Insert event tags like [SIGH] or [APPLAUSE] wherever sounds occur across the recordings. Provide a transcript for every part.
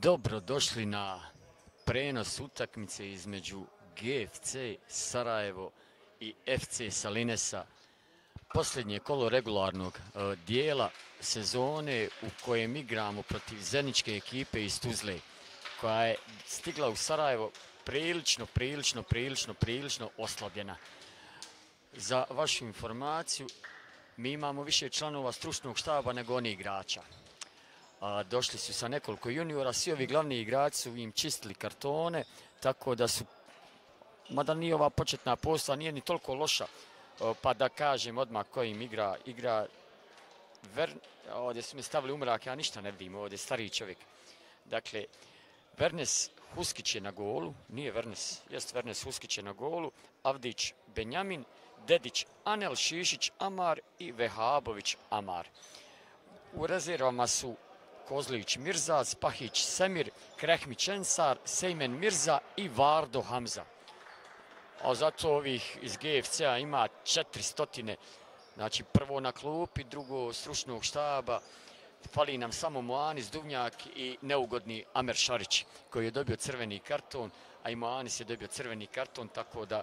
Dobro došli na prenos utakmice između GFC Sarajevo i FC Salinesa. Posljednje kolo regularnog e, dijela sezone u kojem igramo protiv zeničke ekipe iz Tuzle, koja je stigla u Sarajevo prilično, prilično, prilično, prilično oslabljena. Za vašu informaciju, mi imamo više članova stručnog štaba nego oni igrača došli su sa nekoliko juniora, svi ovi glavni igrači su im čistili kartone, tako da su, mada nije ova početna posta, nije ni toliko loša, pa da kažem odmah kojim igra, igra ovdje su mi stavili umrak, ja ništa ne vidim, ovdje stariji čovjek. Dakle, Vernes Huskić je na golu, nije Vernes, jest Vernes Huskić je na golu, Avdić Benjamin, Dedić Anel Šišić Amar i Vehabović Amar. U rezervama su Kozlić Mirza, Spahić Semir, Krehmić Ensar, Sejmen Mirza i Vardo Hamza. A zato ovih iz GFC-a ima 400. Znači prvo na klupi, drugo stručnog štaba. Fali nam samo Moanis Duvnjak i neugodni Amer Šarić koji je dobio crveni karton, a i Moanis je dobio crveni karton, tako da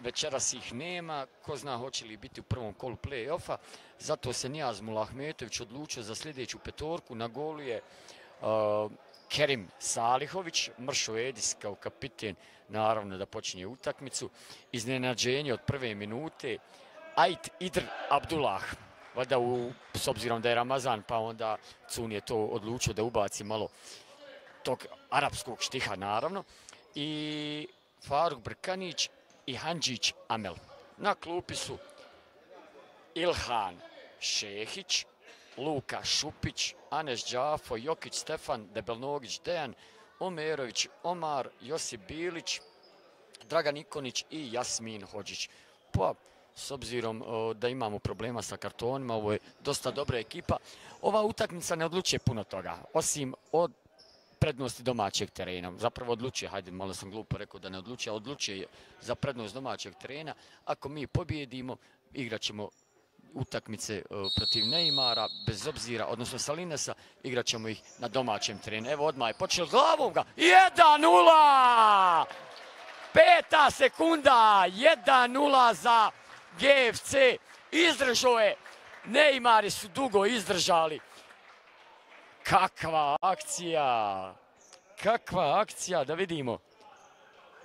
Večeras ih nema, ko zna hoće li biti u prvom kolu play-offa. Zato se Nijaz Mulahmetović odlučio za sljedeću petorku. Na golu je uh, Kerim Salihović, Mršo Edis kao kapiten, naravno da počinje utakmicu. Iznenađenje od prve minute, Ait Idr Abdullah. Valjda s obzirom da je Ramazan, pa onda Cun je to odlučio da ubaci malo tog arapskog štiha, naravno. I Faruk Brkanić i Hanđić Amel. Na klupi su Ilhan Šehić, Luka Šupić, Anes Đafo, Jokić Stefan, Debelnogić Dejan, Omerović Omar, Josip Bilić, Dragan Ikonić i Jasmin Hođić. Pa, s obzirom da imamo problema sa kartonima, ovo je dosta dobra ekipa. Ova utakmica ne odlučuje puno toga, osim od prednosti domaćeg terena. Zapravo odlučuje, hajde, malo sam glupo rekao da ne odlučuje, odlučuje za prednost domaćeg terena. Ako mi pobjedimo, igrat ćemo utakmice e, protiv Neymara, bez obzira, odnosno Salinesa, igrat ćemo ih na domaćem terenu. Evo odmah je počeo glavom ga. 1-0! Peta sekunda, 1-0 za GFC. Izdržao je. Neymari su dugo izdržali. Kakva akcija! Kakva akcija, da vidimo.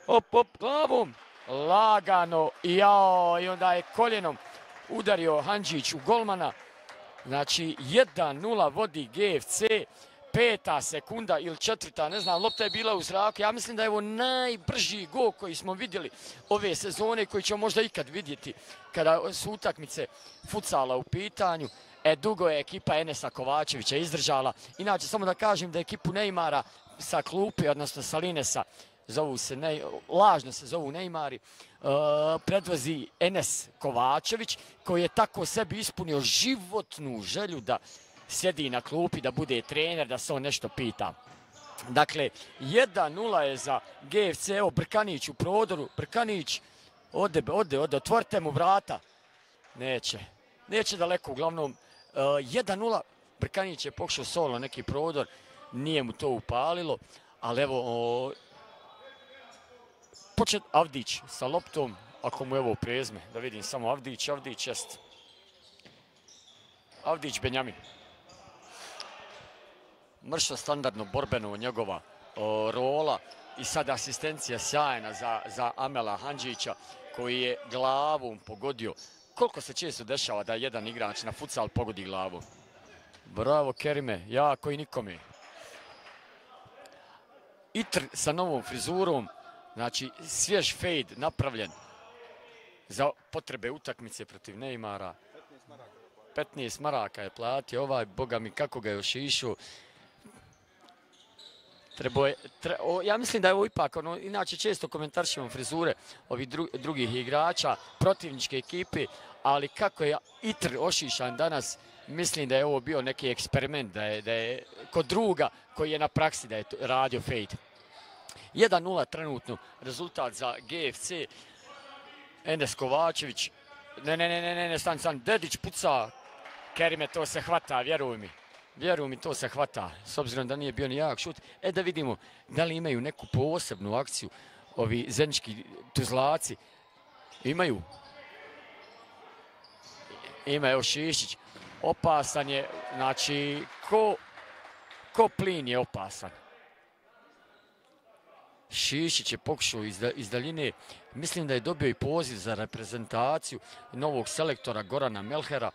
Op, op, glavom. Lagano, jao, i onda je koljenom udario Hanđić u golmana. Znači, 1-0 vodi GFC, peta sekunda ili četvrta, ne znam, lopta je bila u zraku. Ja mislim da je ovo najbrži gol koji smo vidjeli ove sezone, koji ćemo možda ikad vidjeti kada su utakmice futsala u pitanju. E, dugo je ekipa Enesa Kovačevića izdržala. Inače, samo da kažem da ekipu Neymara sa klupi, odnosno sa Linesa, zovu se, lažno se zovu Neymari, uh, predvozi Enes Kovačević, koji je tako sebi ispunio životnu želju da sjedi na klupi, da bude trener, da se on nešto pita. Dakle, 1-0 je za GFC, evo Brkanić u prodoru, Brkanić, ode, ode, ode, otvorite mu vrata. Neće, neće daleko, uglavnom 1-0, eh, Brkanić je pokušao solo neki prodor, nije mu to upalilo, ali evo, počet Avdić sa loptom, ako mu evo prezme, da vidim samo Avdić, Avdić jest. Avdić Benjamin. Mrša standardno borbeno njegova rola i sad asistencija sjajna za, za Amela Hanđića koji je glavom pogodio koliko se često dešava da jedan igrač na futsal pogodi glavu? Bravo Kerime, ja koji nikome. Itr sa novom frizurom, znači svjež fade napravljen za potrebe utakmice protiv Neymara. 15 maraka je platio ovaj, boga mi kako ga je još išao. ja mislim da je ovo ipak, ono, inače često komentaršimo frizure ovih drugih igrača, protivničke ekipe, ali kako je Itr ošišan danas, mislim da je ovo bio neki eksperiment, da je, da je kod druga koji je na praksi da je radio Fade. 1-0 trenutno rezultat za GFC. Enes Kovačević, ne, ne, ne, ne, ne, stan, stan, Dedić puca, Kerime to se hvata, vjeruj mi. Vjeruj mi, to se hvata, s obzirom da nije bio ni jak šut. E da vidimo, da li imaju neku posebnu akciju ovi zenički tuzlaci. Imaju. Ima, evo Šišić. Opasan je, znači, ko, ko plin je opasan. Šišić je pokušao iz, daljine. Mislim da je dobio i poziv za reprezentaciju novog selektora Gorana Melhera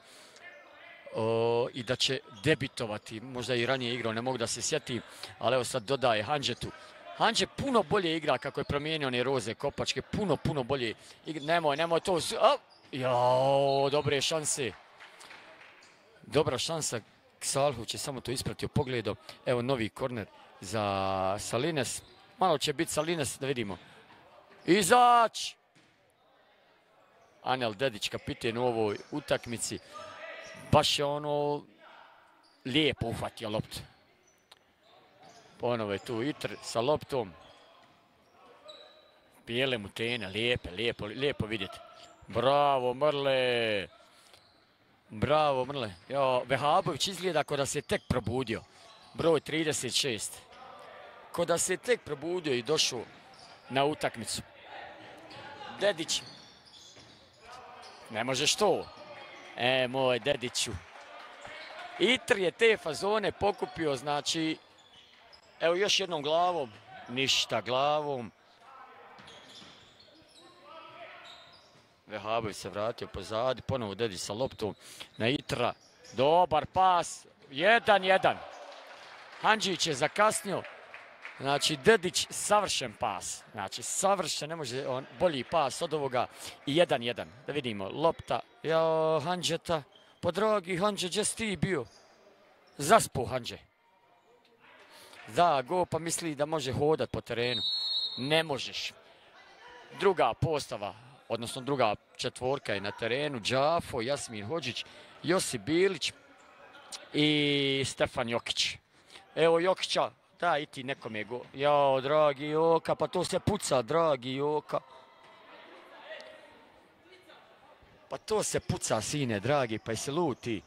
i da će debitovati. Možda i ranije igrao, ne mogu da se sjetim, ali evo sad dodaje Hanđetu. Hanđe puno bolje igra kako je promijenio one roze kopačke, puno, puno bolje igra. Nemoj, nemoj to. Jao, dobre šanse. Dobra šansa. Salhu će samo to ispratio pogledom. Evo novi korner za Salines. Malo će biti Salines, da vidimo. Izać! Anel Dedić, kapiten u ovoj utakmici. Baš je ono lijepo uhvatio loptu. Ponovo je tu Itr sa loptom. Bijele mutene, lijepe, lijepo, lijepo vidjeti. Bravo, Mrle! Bravo, Mrle. Jo, Vehabović izgleda kao da se tek probudio. Broj 36. Ko da se tek probudio i došao na utakmicu. Dedić. Ne možeš to. E, moj Dediću. Itr je te fazone pokupio, znači... Evo još jednom glavom. Ništa glavom. Vehabović se vratio pozadi, ponovo Dedić sa loptom na Itra. Dobar pas, 1-1. Hanđić je zakasnio. Znači, Dedić, savršen pas. Znači, savršen, ne može on bolji pas od ovoga. I 1-1. Da vidimo, lopta, jao, Hanđeta. Po drogi, Hanđe, gdje si ti bio? Zaspu, Hanđe. Da, go pa misli da može hodat po terenu. Ne možeš. Druga postava, odnosno druga četvorka je na terenu, Đafo, Jasmin Hođić, Josip Bilić i Stefan Jokić. Evo Jokića, da i ti nekome go. Jao, dragi Joka, pa to se puca, dragi Joka. Pa to se puca, sine, dragi, pa se luti.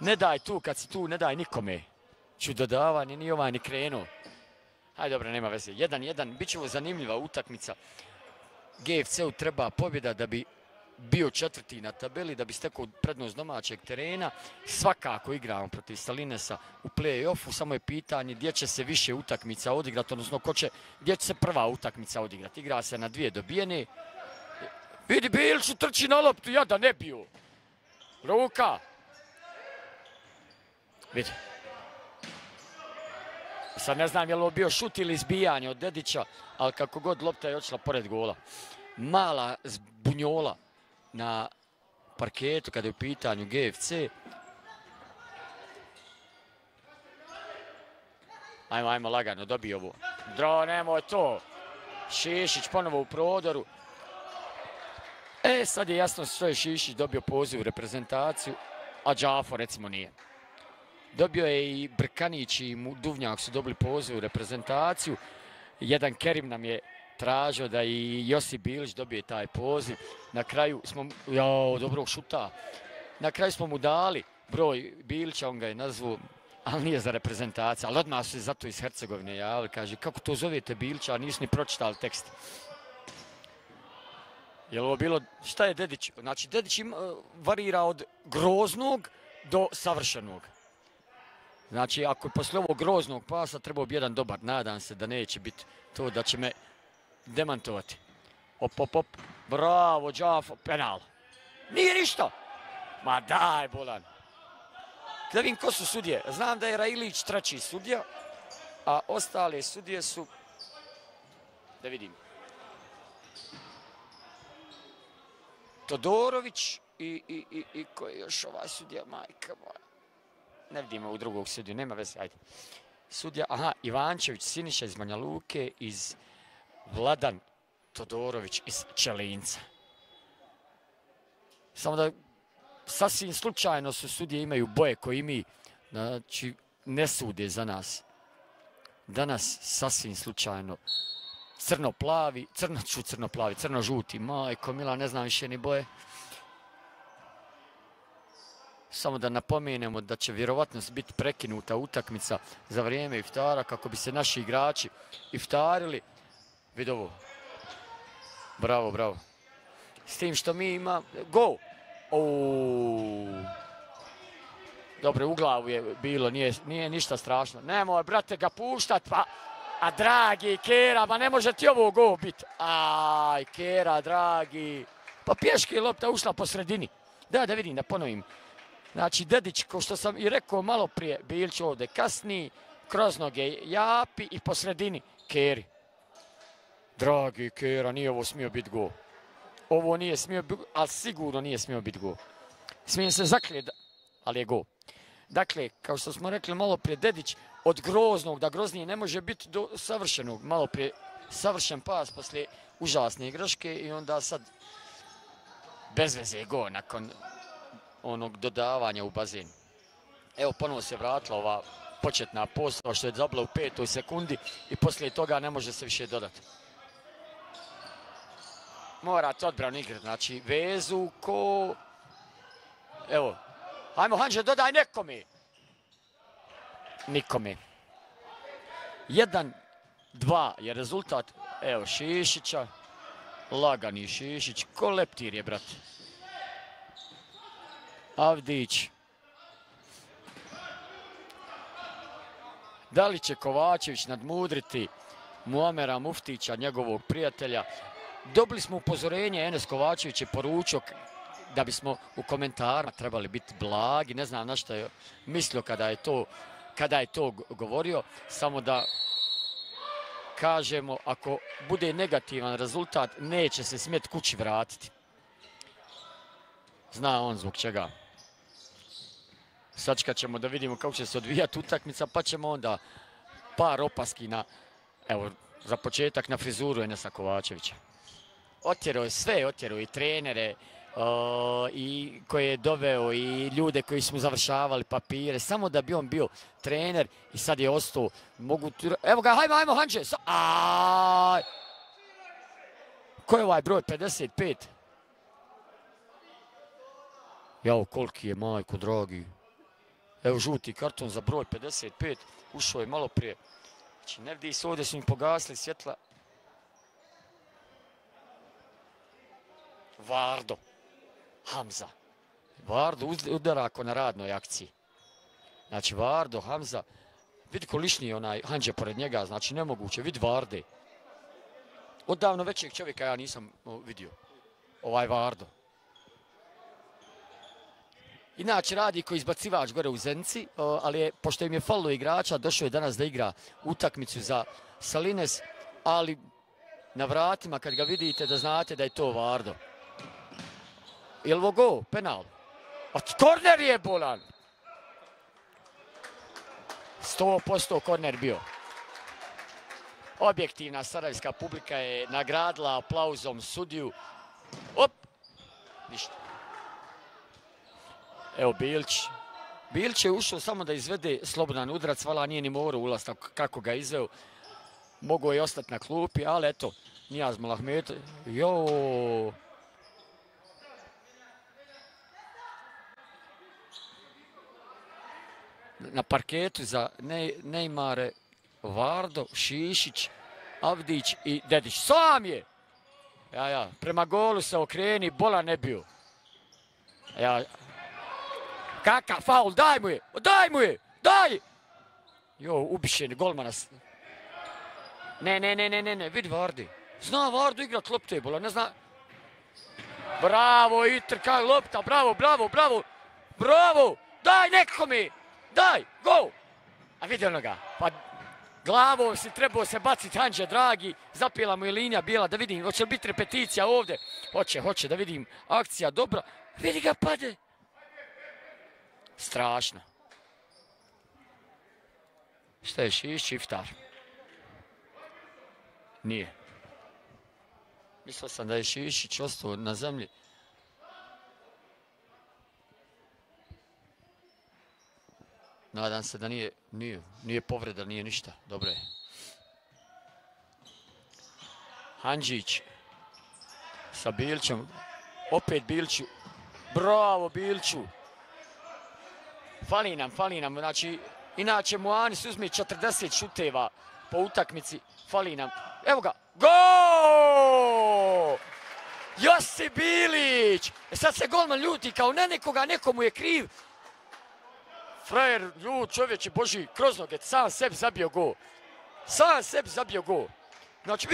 Ne daj tu, kad si tu, ne daj nikome. Ću dodavanje, ni ovaj ni krenuo. Hajde, dobro, nema veze. Jedan, jedan, bit će ovo zanimljiva utakmica. GFC-u treba pobjeda da bi bio četvrti na tabeli, da bi stekao prednost domaćeg terena. Svakako igramo protiv Salinesa u play-offu, samo je pitanje gdje će se više utakmica odigrati, odnosno ko će, gdje će se prva utakmica odigrati. Igra se na dvije dobijene. Vidi Bilču trči na loptu, ja da ne bio. Ruka. Vidi. Sad ne znam je li ovo bio šut ili izbijanje od Dedića, ali kako god lopta je očila pored gola. Mala zbunjola na parketu kada je u pitanju GFC. Ajmo, ajmo lagano, dobije ovo. Dro, nemoj to. Šišić ponovo u prodoru. E, sad je jasno što je Šišić dobio poziv u reprezentaciju, a Džafo recimo nije. Dobio je i Brkanić i Duvnjak su dobili poziv u reprezentaciju. Jedan Kerim nam je tražio da i Josip Bilić dobije taj poziv. Na kraju smo, jao, dobrog šuta. Na kraju smo mu dali broj Bilića, on ga je nazvao, ali nije za reprezentaciju. Ali odmah su zato iz Hercegovine javili, kaže, kako to zovete Bilića, a nisu ni pročitali tekst. Je ovo bilo, šta je Dedić? Znači, Dedić varira od groznog do savršenog. Znači, ako posle ovog groznog pasa trebao bi jedan dobar, nadam se da neće biti to da će me demantovati. Op, op, op, bravo, Đafo, penal. Nije ništa. Ma daj, bolan. Da vidim ko su sudije. Znam da je Rajilić treći sudija, a ostale sudije su... Da vidim. Todorović i, i, i, i koji je još ovaj sudija, majka moja. Ne vidimo u drugog sudiju, nema veze, ajde. Sudija, aha, Ivančević, Siniša iz Banja Luke, iz Vladan Todorović iz Čelinca. Samo da sasvim slučajno su sudije imaju boje koji mi, znači, ne sude za nas. Danas sasvim slučajno crno-plavi, crno ću crno-plavi, crno-žuti, majko mila, ne znam više ni boje. Samo da napomenemo da će vjerovatno biti prekinuta utakmica za vrijeme iftara kako bi se naši igrači iftarili. Vidi ovo. Bravo, bravo. S tim što mi ima... Go! Dobro, u glavu je bilo, nije, nije ništa strašno. Nemoj, brate, ga puštat, pa... A dragi, Kera, ma ne može ti ovo go biti. Aj, Kera, dragi. Pa pješke je lopta ušla po sredini. Da, da vidim, da ponovim. Znači, Dedić, kao što sam i rekao malo prije, Bilć ovdje kasni, kroz noge Japi i po sredini Keri. Dragi Kera, nije ovo smio biti go. Ovo nije smio biti, ali sigurno nije smio biti go. Smijem se zaklijeti, ali je go. Dakle, kao što smo rekli malo prije, Dedić od groznog, da groznije ne može biti do savršenog. Malo prije savršen pas poslije užasne igraške i onda sad bez veze je go nakon onog dodavanja u bazen. Evo ponovo se vratila ova početna postava što je zabila u petoj sekundi i poslije toga ne može se više dodati. Morate odbranu igrati, znači vezu ko... Evo, ajmo Hanže, dodaj nekome. Nikome. Jedan, dva je rezultat. Evo Šišića. Lagani Šišić. Ko leptir je, brate. Avdić. Da li će Kovačević nadmudriti Muamera Muftića, njegovog prijatelja? Dobili smo upozorenje, Enes Kovačević je poručio da bismo u komentarima trebali biti blagi. Ne znam na što je mislio kada je to, kada je to govorio. Samo da kažemo, ako bude negativan rezultat, neće se smjeti kući vratiti. Zna on zbog čega. Sačkat ćemo da vidimo kako će se odvijati utakmica, pa ćemo onda par opaski na, evo, za početak na frizuru Enesa Kovačevića. Otjerao je sve, otjerao i trenere, i koje je doveo i ljude koji smo završavali papire, samo da bi on bio trener i sad je ostao, mogu, evo ga, hajmo, hajmo, Hanče, ko je ovaj broj, 55? Jao, koliki je, majko, dragi. Evo žuti karton za broj 55. Ušao je malo prije. Znači ne vidi se ovdje su im pogasli svjetla. Vardo. Hamza. Vardo udara ako na radnoj akciji. Znači Vardo, Hamza. Vidi kolišni onaj Hanđe pored njega. Znači nemoguće. Vidi Varde. Odavno većeg čovjeka ja nisam vidio. Ovaj Vardo. Inače radi koji izbacivač gore u Zenci, ali je, pošto im je falilo igrača, došao je danas da igra utakmicu za Salines, ali na vratima kad ga vidite da znate da je to Vardo. Jel go? Penal? A korner je bolan! 100% korner bio. Objektivna sarajevska publika je nagradila aplauzom sudiju. Op! Ništa. Evo Bilć. Bilć je ušao samo da izvede slobodan udrac, vala nije ni morao ulaz kako ga izveo. Mogu je ostati na klupi, ali eto, Nijaz Malahmet, jo, na parketu za Neymare, Vardo, Šišić, Avdić i Dedić. Sam je! Ja, ja, prema golu se okreni, bola ne bio. Ja, Kaka, faul, daj mu je, daj mu je, daj! Jo, ubišen, golmana. Ne, ne, ne, ne, ne, ne, vidi Vardi. Zna Vardu igrat bola, ne zna. Bravo, Itr, kaj lopta, bravo, bravo, bravo, bravo, daj nekome, daj, go! A vidi onoga, pa glavo si trebao se baciti Anđe dragi, zapila mu je linija bijela, da vidim, hoće li biti repeticija ovdje? Hoće, hoće, da vidim, akcija dobra, vidi ga pade. Strašno. Šta je Šiš Iftar? Nije. Mislio sam da je Šišić ostao na zemlji. Nadam se da nije, nije, nije povreda, nije ništa. Dobro je. Hanđić sa Bilčom. Opet Bilču. Bravo Bilču. Fali nam, fali nam. Znači, inače Moanis uzme 40 šuteva po utakmici. Fali nam. Evo ga. Gol! Josip! E sad se golman ljuti kao ne nekoga, nekomu je kriv. Frajer, ljud, čovječe, Boži, kroz noge, sam sebi zabio gol. Sam sebi zabio gol. Znači,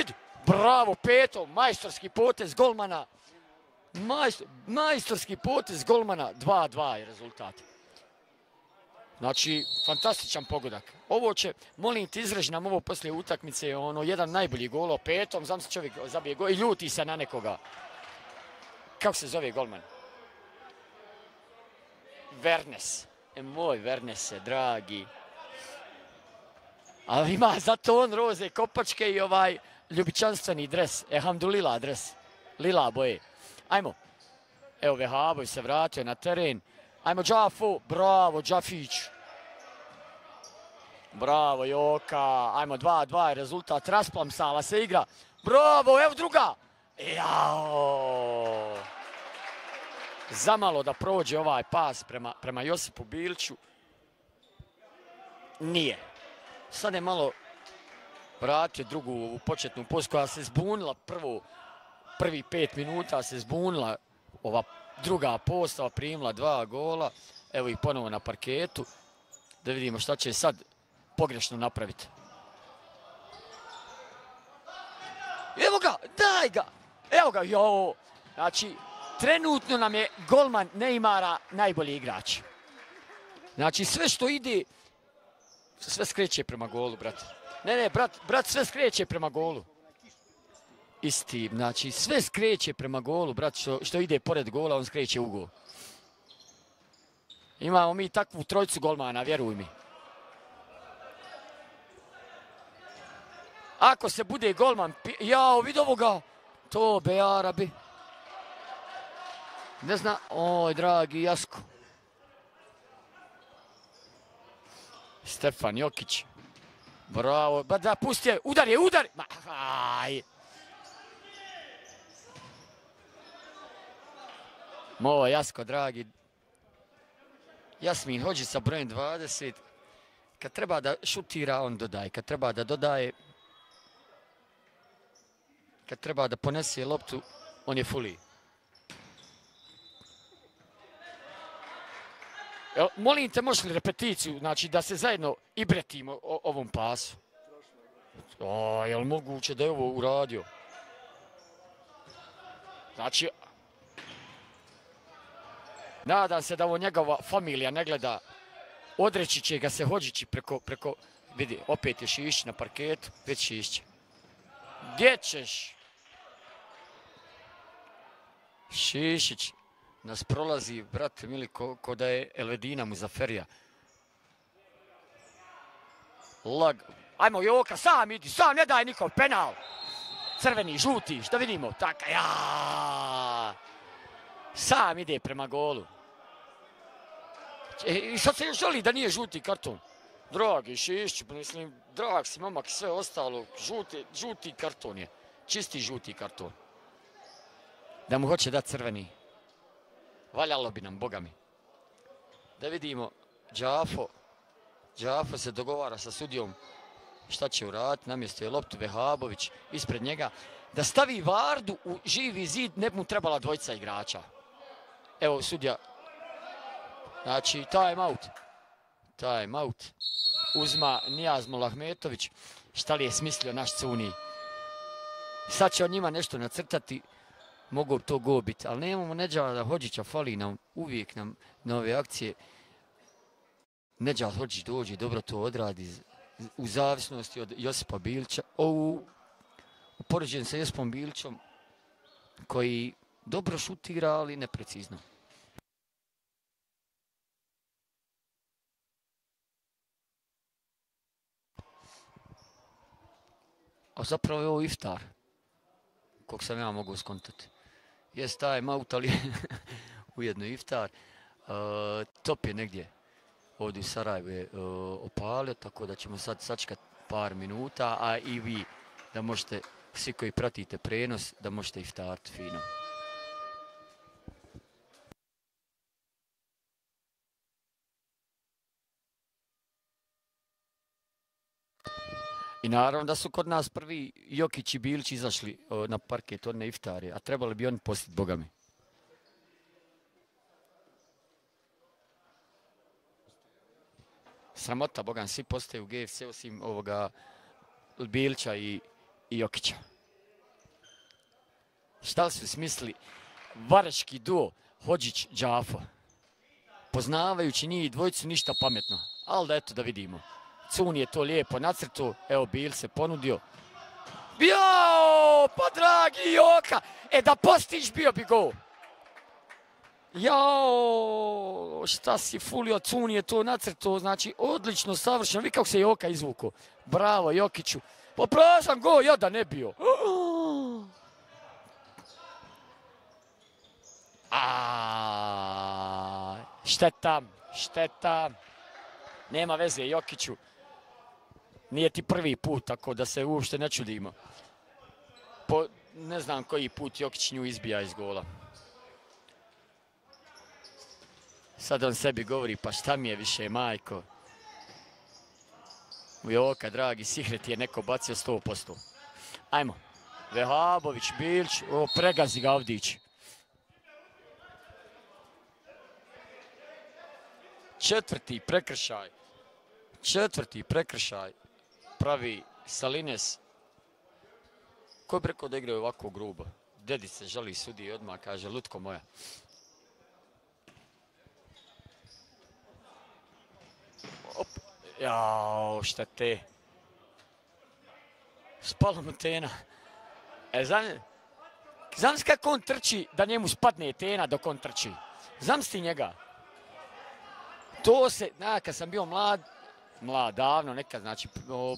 bravo, peto, majstorski potez golmana. Majstor, majstorski potez golmana, 2-2 je rezultat. Znači, fantastičan pogodak. Ovo će, molim ti, izraži nam ovo poslije utakmice, ono, jedan najbolji golo, petom, znam se čovjek zabije gol i ljuti se na nekoga. Kako se zove golman? Vernes. E, moj Vernese, dragi. Ali ima zato on roze kopačke i ovaj ljubičanstveni dres. Ehamdulila dres. Lila boje. Ajmo. Evo Vehaboj se vratio na teren. Ajmo Džafu. Bravo Džafić. Bravo Joka. Ajmo 2-2 je rezultat. Rasplam Sala se igra. Bravo, evo druga. Jao. Zamalo da prođe ovaj pas prema, prema Josipu Biliću. Nije. Sad je malo vratio drugu u početnu post koja se zbunila prvu, prvi pet minuta se zbunila ova druga postava, primila dva gola. Evo ih ponovo na parketu. Da vidimo šta će sad pogrešno napraviti. Evo ga, daj ga! Evo ga, jo! Znači, trenutno nam je golman Neymara najbolji igrač. Znači, sve što ide, sve skreće prema golu, brat. Ne, ne, brat, brat sve skreće prema golu. Isti, znači, sve skreće prema golu, brat, što, što ide pored gola, on skreće u gol. Imamo mi takvu trojicu golmana, vjeruj mi. Ako se bude golman, jao, vidi ovoga, to be Arabi. Ne zna, oj, dragi Jasko. Stefan Jokić. Bravo, ba da, pusti je, udar je, udar! Ma, aj. Mo, Jasko, dragi. Jasmin, hođi sa brojem 20. Kad treba da šutira, on dodaje. Kad treba da dodaje, kad treba da ponese loptu, on je fully. Molim te, možeš li repeticiju, znači da se zajedno ibretimo ovom pasu? O, je li moguće da je ovo uradio? Znači, nadam se da ovo njegova familija ne gleda. Odreći će ga se hođići preko, preko, vidi, opet je Šišić na parketu, već Šišić. Gdje ćeš? Šišić nas prolazi, brate mili, ko, ko da je Elvedina Muzaferija. Lag. Ajmo Joka, sam idi, sam ne daj nikom penal. Crveni, žuti, što vidimo? Taka, ja. Sam ide prema golu. E, I sad se još želi da nije žuti karton. Dragi Šišću, mislim, drag si momak i sve ostalo. Žuti, žuti karton je. Čisti žuti karton. Da mu hoće dati crveni. Valjalo bi nam, boga mi. Da vidimo, Džafo, Džafo se dogovara sa sudijom šta će uraditi, namjesto je loptu Vehabović ispred njega. Da stavi Vardu u živi zid, ne bi mu trebala dvojica igrača. Evo sudija, znači time out. Time out. Uzma Nijaz Molahmetović. Šta li je smislio naš Cuni? Sad će on njima nešto nacrtati mogu to go biti, ali nemamo Neđala Hođića, fali nam, uvijek nam na ove akcije. Neđal Hođić dođe, dobro to odradi, u zavisnosti od Josipa Bilića, u, u poređenju sa Josipom Bilićom, koji dobro šutira, ali neprecizno. A zapravo je ovo iftar, kog sam ja mogu skontati jest taj maut, ali [LAUGHS] ujedno iftar. Uh, top je negdje ovdje u Sarajevu je uh, opalio, tako da ćemo sad sačekati par minuta, a i vi da možete, svi koji pratite prenos, da možete iftariti fino. I naravno da su kod nas prvi Jokić i Bilić izašli na parket od iftarije, a trebali bi oni postiti bogami. Sramota, bogam, svi postaju u GFC osim ovoga Bilića i, Jokića. Šta su smisli vareški duo Hođić-Đafo? Poznavajući njih dvojicu ništa pametno, ali da eto da vidimo. Cun je to lijepo nacrtu, evo Bil se ponudio. Jao, pa dragi Joka, e da postiš bio bi gol. Jao, šta si fulio, Cun je to nacrto, znači odlično, savršeno, vi kako se Joka izvuko. Bravo Jokiću. Poprašam go, ja da ne bio. A, šteta, šteta. Nema veze Jokiću. Nije ti prvi put, tako da se uopšte ne čudimo. Po, ne znam koji put Jokić nju izbija iz gola. Sad on sebi govori, pa šta mi je više, majko? Joka, dragi, Sihret je neko bacio 100%. Ajmo. Vehabović, Bilć, o, pregazi ga Avdić. Prekršaj. Četvrti prekršaj pravi Salines. Ko bi rekao da igraju ovako grubo? Dedi se žali sudi odmah, kaže, lutko moja. Op. Jao, šta te. Spalo mu tena. E, znam, znam kako on trči da njemu spadne tena dok on trči. Znam ti njega. To se, na, kad sam bio mlad, mlad, davno, nekad, znači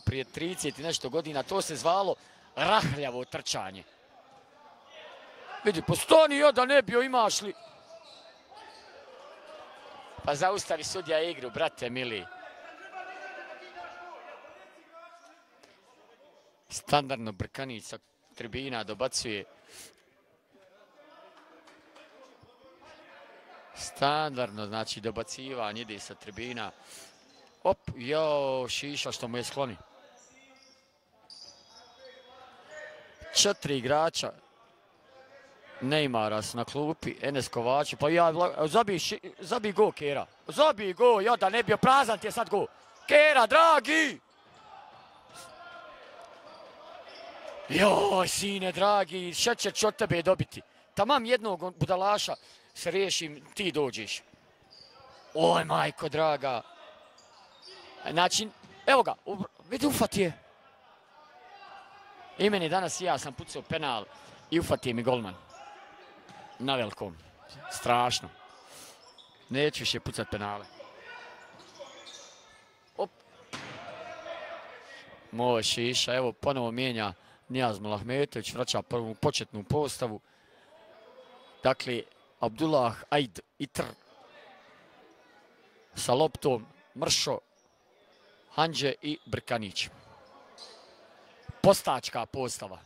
prije 30 i nešto godina, to se zvalo rahljavo trčanje. Vidi, postoni jo da ne bio, imaš li... Pa zaustavi sudja igru, brate mili. Standardno brkanica tribina dobacuje. Standardno, znači dobacivanje ide sa tribina. Op, jo, Šiša što mu je skloni. Četiri igrača. Neymara su na klupi, Enes Kovači, pa ja, zabij, zabij go, Kera. Zabij go, ja da ne bio prazan ti je sad go. Kera, dragi! Joj, sine, dragi, šećer će od tebe dobiti. Tamam jednog budalaša se riješim, ti dođeš. Oj, majko, draga. Znači, evo ga, vidi ufat je. I meni danas i ja sam pucao penal i ufat je mi golman. Na velikom. Strašno. Neću više pucat penale. Op. Moj šiša, evo ponovo mijenja Nijaz Malahmetović, vraća prvu početnu postavu. Dakle, Abdullah Aid Itr sa loptom Mršo Hanđe i Brkanić. Postačka postava.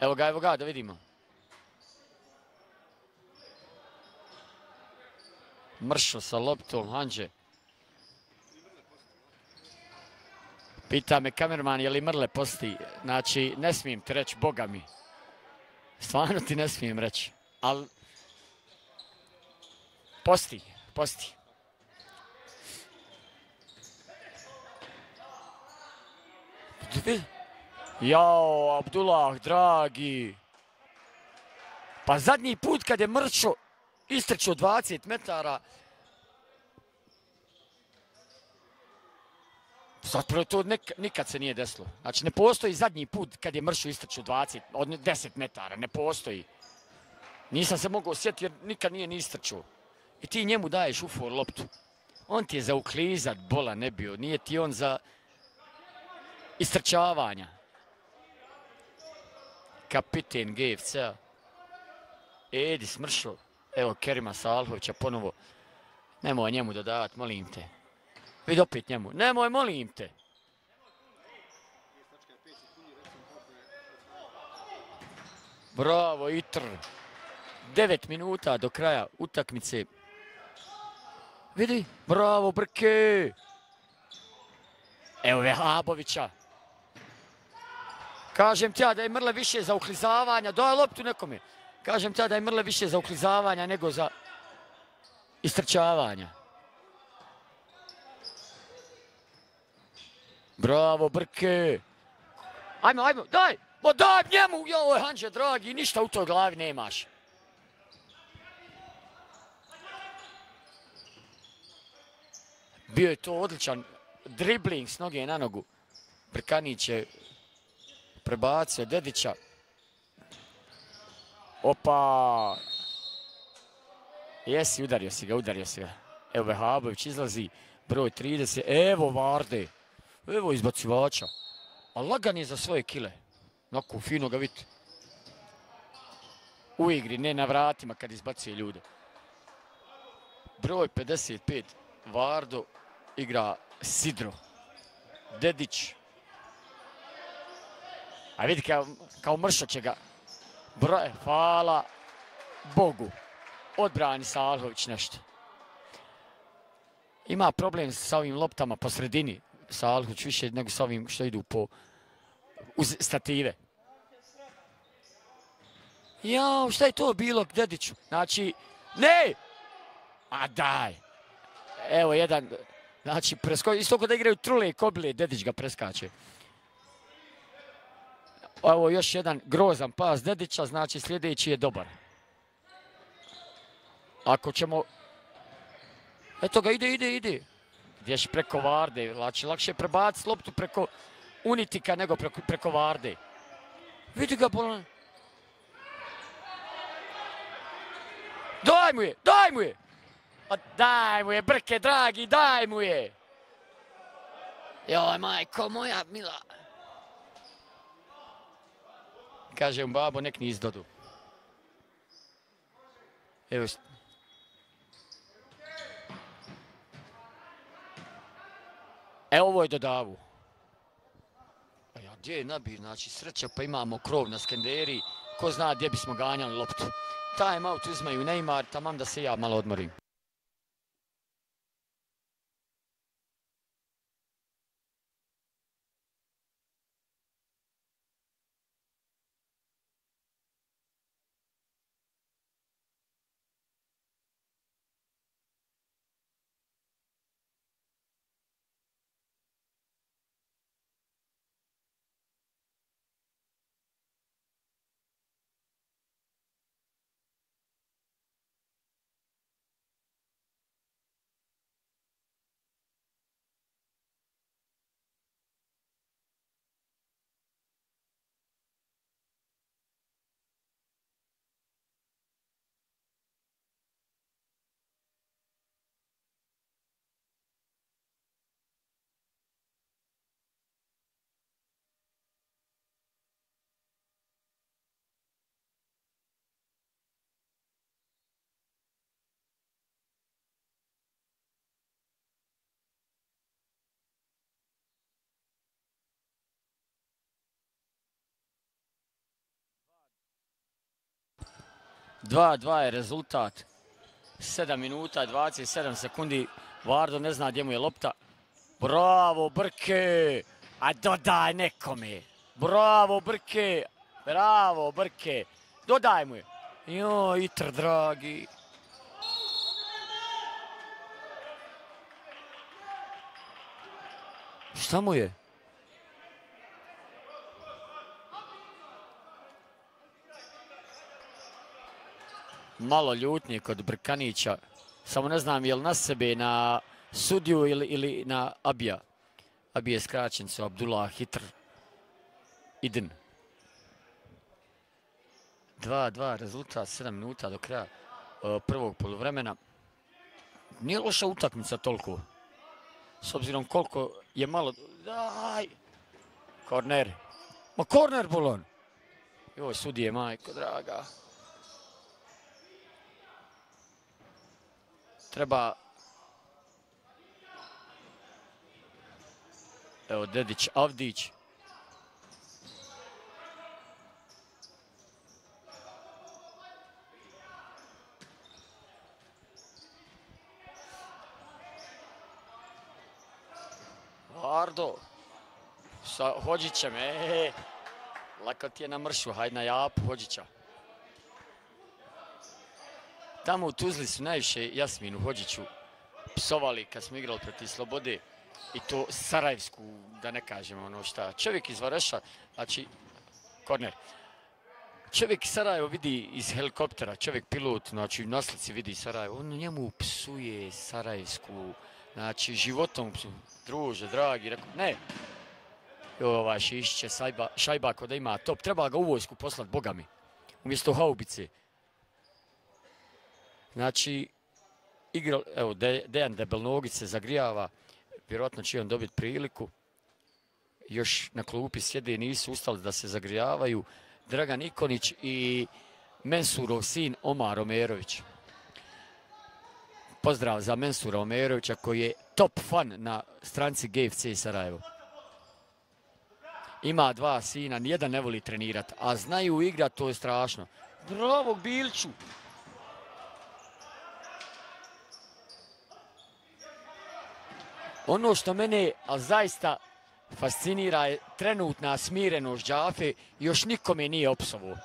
Evo ga, evo ga, da vidimo. Mršo sa loptom, Hanđe. Pita me kamerman je li Mrle posti. Znači, ne smijem ti reći, boga mi. Stvarno ti ne smijem reći. Ali, posti, posti. Jao, Abdullah, dragi. Pa zadnji put kad je Mrčo istrčio 20 metara, Zapravo to nikad se nije desilo. Znači ne postoji zadnji put kad je Mršo istrčio 20, od 10 metara, ne postoji. Nisam se mogao osjetiti jer nikad nije ni istrčio. I ti njemu daješ ufor loptu. On ti je za uklizat bola ne bio, nije ti on za istrčavanja. Kapiten GFC-a. Edi smršo. Evo Kerima Salhovića ponovo. Nemoj njemu dodavati, molim te. Vidi opet njemu. Nemoj, molim te. Bravo, Itr. Devet minuta do kraja utakmice. Vidi, bravo, Brke. Evo Vehabovića. Kažem ti ja da je Mrle više za uklizavanja. Daj loptu nekome. Kažem ti ja da je Mrle više za uklizavanja nego za istrčavanja. Bravo, Brke. Ajmo, ajmo, daj! Ma daj njemu, joj, Hanđe, dragi, ništa u toj glavi nemaš. Bio je to odličan dribling s noge na nogu. Brkanić je prebacio Dedića. Opa! Jesi, udario si ga, udario si ga. Evo Vehabović izlazi, broj 30. Evo Varde. Evo izbacivača. A lagan je za svoje kile. Nako, fino ga vidite. U igri, ne na vratima kad izbacuje ljude. Broj 55. Vardo igra Sidro. Dedić. A vidi kao, kao mršo će ga. Broj, hvala Bogu. Odbrani Salhović nešto. Ima problem sa ovim loptama po sredini. Salhović više nego sa ovim što idu po uz stative. Jao, šta je to bilo, Dediću? Znači, ne! A daj! Evo jedan, znači, presko, isto da igraju trule i kobile, Dedić ga preskače. Evo još jedan grozan pas Dedića, znači sljedeći je dobar. Ako ćemo... Eto ga, ide, ide, ide. Gdješ preko Varde, znači lakše prebaciti loptu preko Unitika nego preko, preko Varde. Vidi ga bolan. Daj mu je, daj mu je! Daj mu je, brke dragi, daj mu je! Joj, majko moja mila. Kaže mu babo, nek ni izdodu. Evo, Evo ovo je dodavu. A ja, gdje je nabir? Znači, sreća pa imamo krov na skenderi. Ko zna gdje bismo ganjali loptu. Time out uzmaju Neymar, tamam da se ja malo odmorim. Dva, dva je rezultat. 7 minuta, 27 sekundi. Vardo ne zna gdje mu je lopta. Bravo, Brke! A dodaj nekome. Bravo, Brke! Bravo, Brke! Dodaj mu je. Jo, Itr, dragi. Šta mu je? Malo ljutnje kod Brkanića. Samo ne znam je li na sebe, na sudiju ili, ili na Abija. Abija je skraćen su Abdullah Hitr Idin. 2-2 rezultat, 7 minuta do kraja uh, prvog poluvremena. Nije loša utakmica toliko. S obzirom koliko je malo... Daj! Korner. Ma korner, Bolon! Joj, sudije, majko draga. Treba evo Dedić Avdić Vardo sa Hođićem, e, lako ti je na mršu, hajde na Japu Hođića. Tamo u Tuzli su najviše Jasminu Hođiću psovali kad smo igrali protiv Slobode i to Sarajevsku, da ne kažem ono šta. Čovjek iz Vareša, znači, korner, čovjek Sarajevo vidi iz helikoptera, čovjek pilot, znači na slici vidi Sarajevo, on njemu psuje Sarajevsku, znači životom psu, druže, dragi, rekao, ne, ovaj Šišić šajba, šajba da ima top, treba ga u vojsku poslat, boga mi, umjesto haubice. Znači, igra, evo, Dejan Debelnogić se zagrijava, vjerojatno će on dobiti priliku. Još na klupi sjede i nisu ustali da se zagrijavaju. Dragan Ikonić i Mensurov sin Omar Omerović. Pozdrav za Mensura Omerovića koji je top fan na stranci GFC Sarajevo. Ima dva sina, nijedan ne voli trenirati, a znaju igrat, to je strašno. Bravo, Bilču! Ono što mene, zaista fascinira je trenutna smirenost Džafe, još nikome nije opsovo.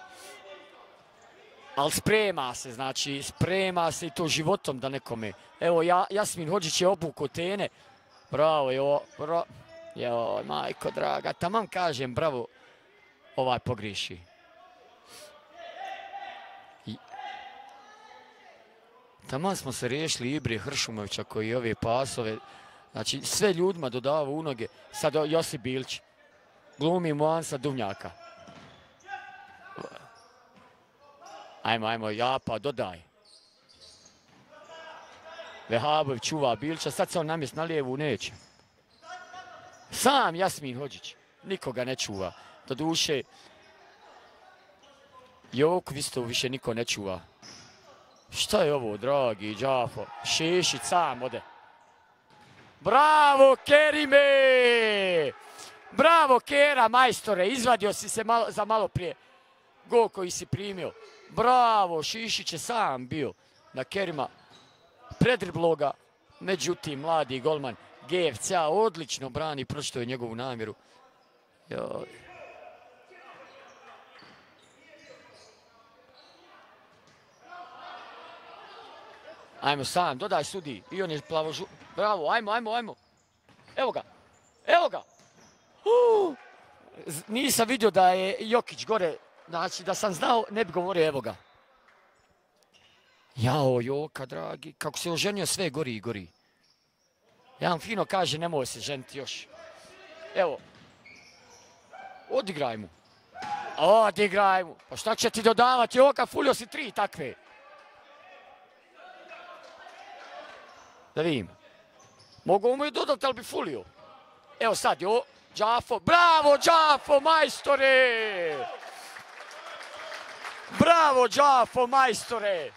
Ali sprema se, znači, sprema se i to životom da nekome. Evo, ja, Jasmin Hođić je obuko tene. Bravo, jo, bro, jo, majko draga, tamam kažem, bravo, ovaj pogriši. I... Tamam smo se riješili Ibri Hršumovića koji ove pasove Znači, sve ljudima dodava u noge. Sad Josip Bilić. Glumi Moansa Duvnjaka. Ajmo, ajmo, Japa, dodaj. Vehabović čuva Bilića, sad se on namjest na lijevu, neće. Sam Jasmin Hođić, nikoga ne čuva. Do duše, Jok isto više niko ne čuva. Šta je ovo, dragi Đafo? Šešić sam ode. Bravo, Kerime! Bravo, Kera, majstore. Izvadio si se za malo prije. Go koji si primio. Bravo, Šišić je sam bio na Kerima. Predribloga. Međutim, mladi golman GFCA odlično brani, prošto je njegovu namjeru. Ajmo sam, dodaj sudi. I on je plavo žu... Bravo, ajmo, ajmo, ajmo. Evo ga. Evo ga. Nisam vidio da je Jokić gore. Znači, da sam znao, ne bi govorio evo ga. Jao, Joka, dragi. Kako se oženio, sve gori i gori. Ja vam fino kaže, nemoj se ženiti još. Evo. Odigraj mu. Odigraj mu. Pa šta će ti dodavati, Joka? Fulio si tri takve. Da vidim. Mogu mu i dodati, ali bi fulio. Evo sad, jo, Đafo. Bravo, Đafo, majstore! Bravo, Đafo, majstore!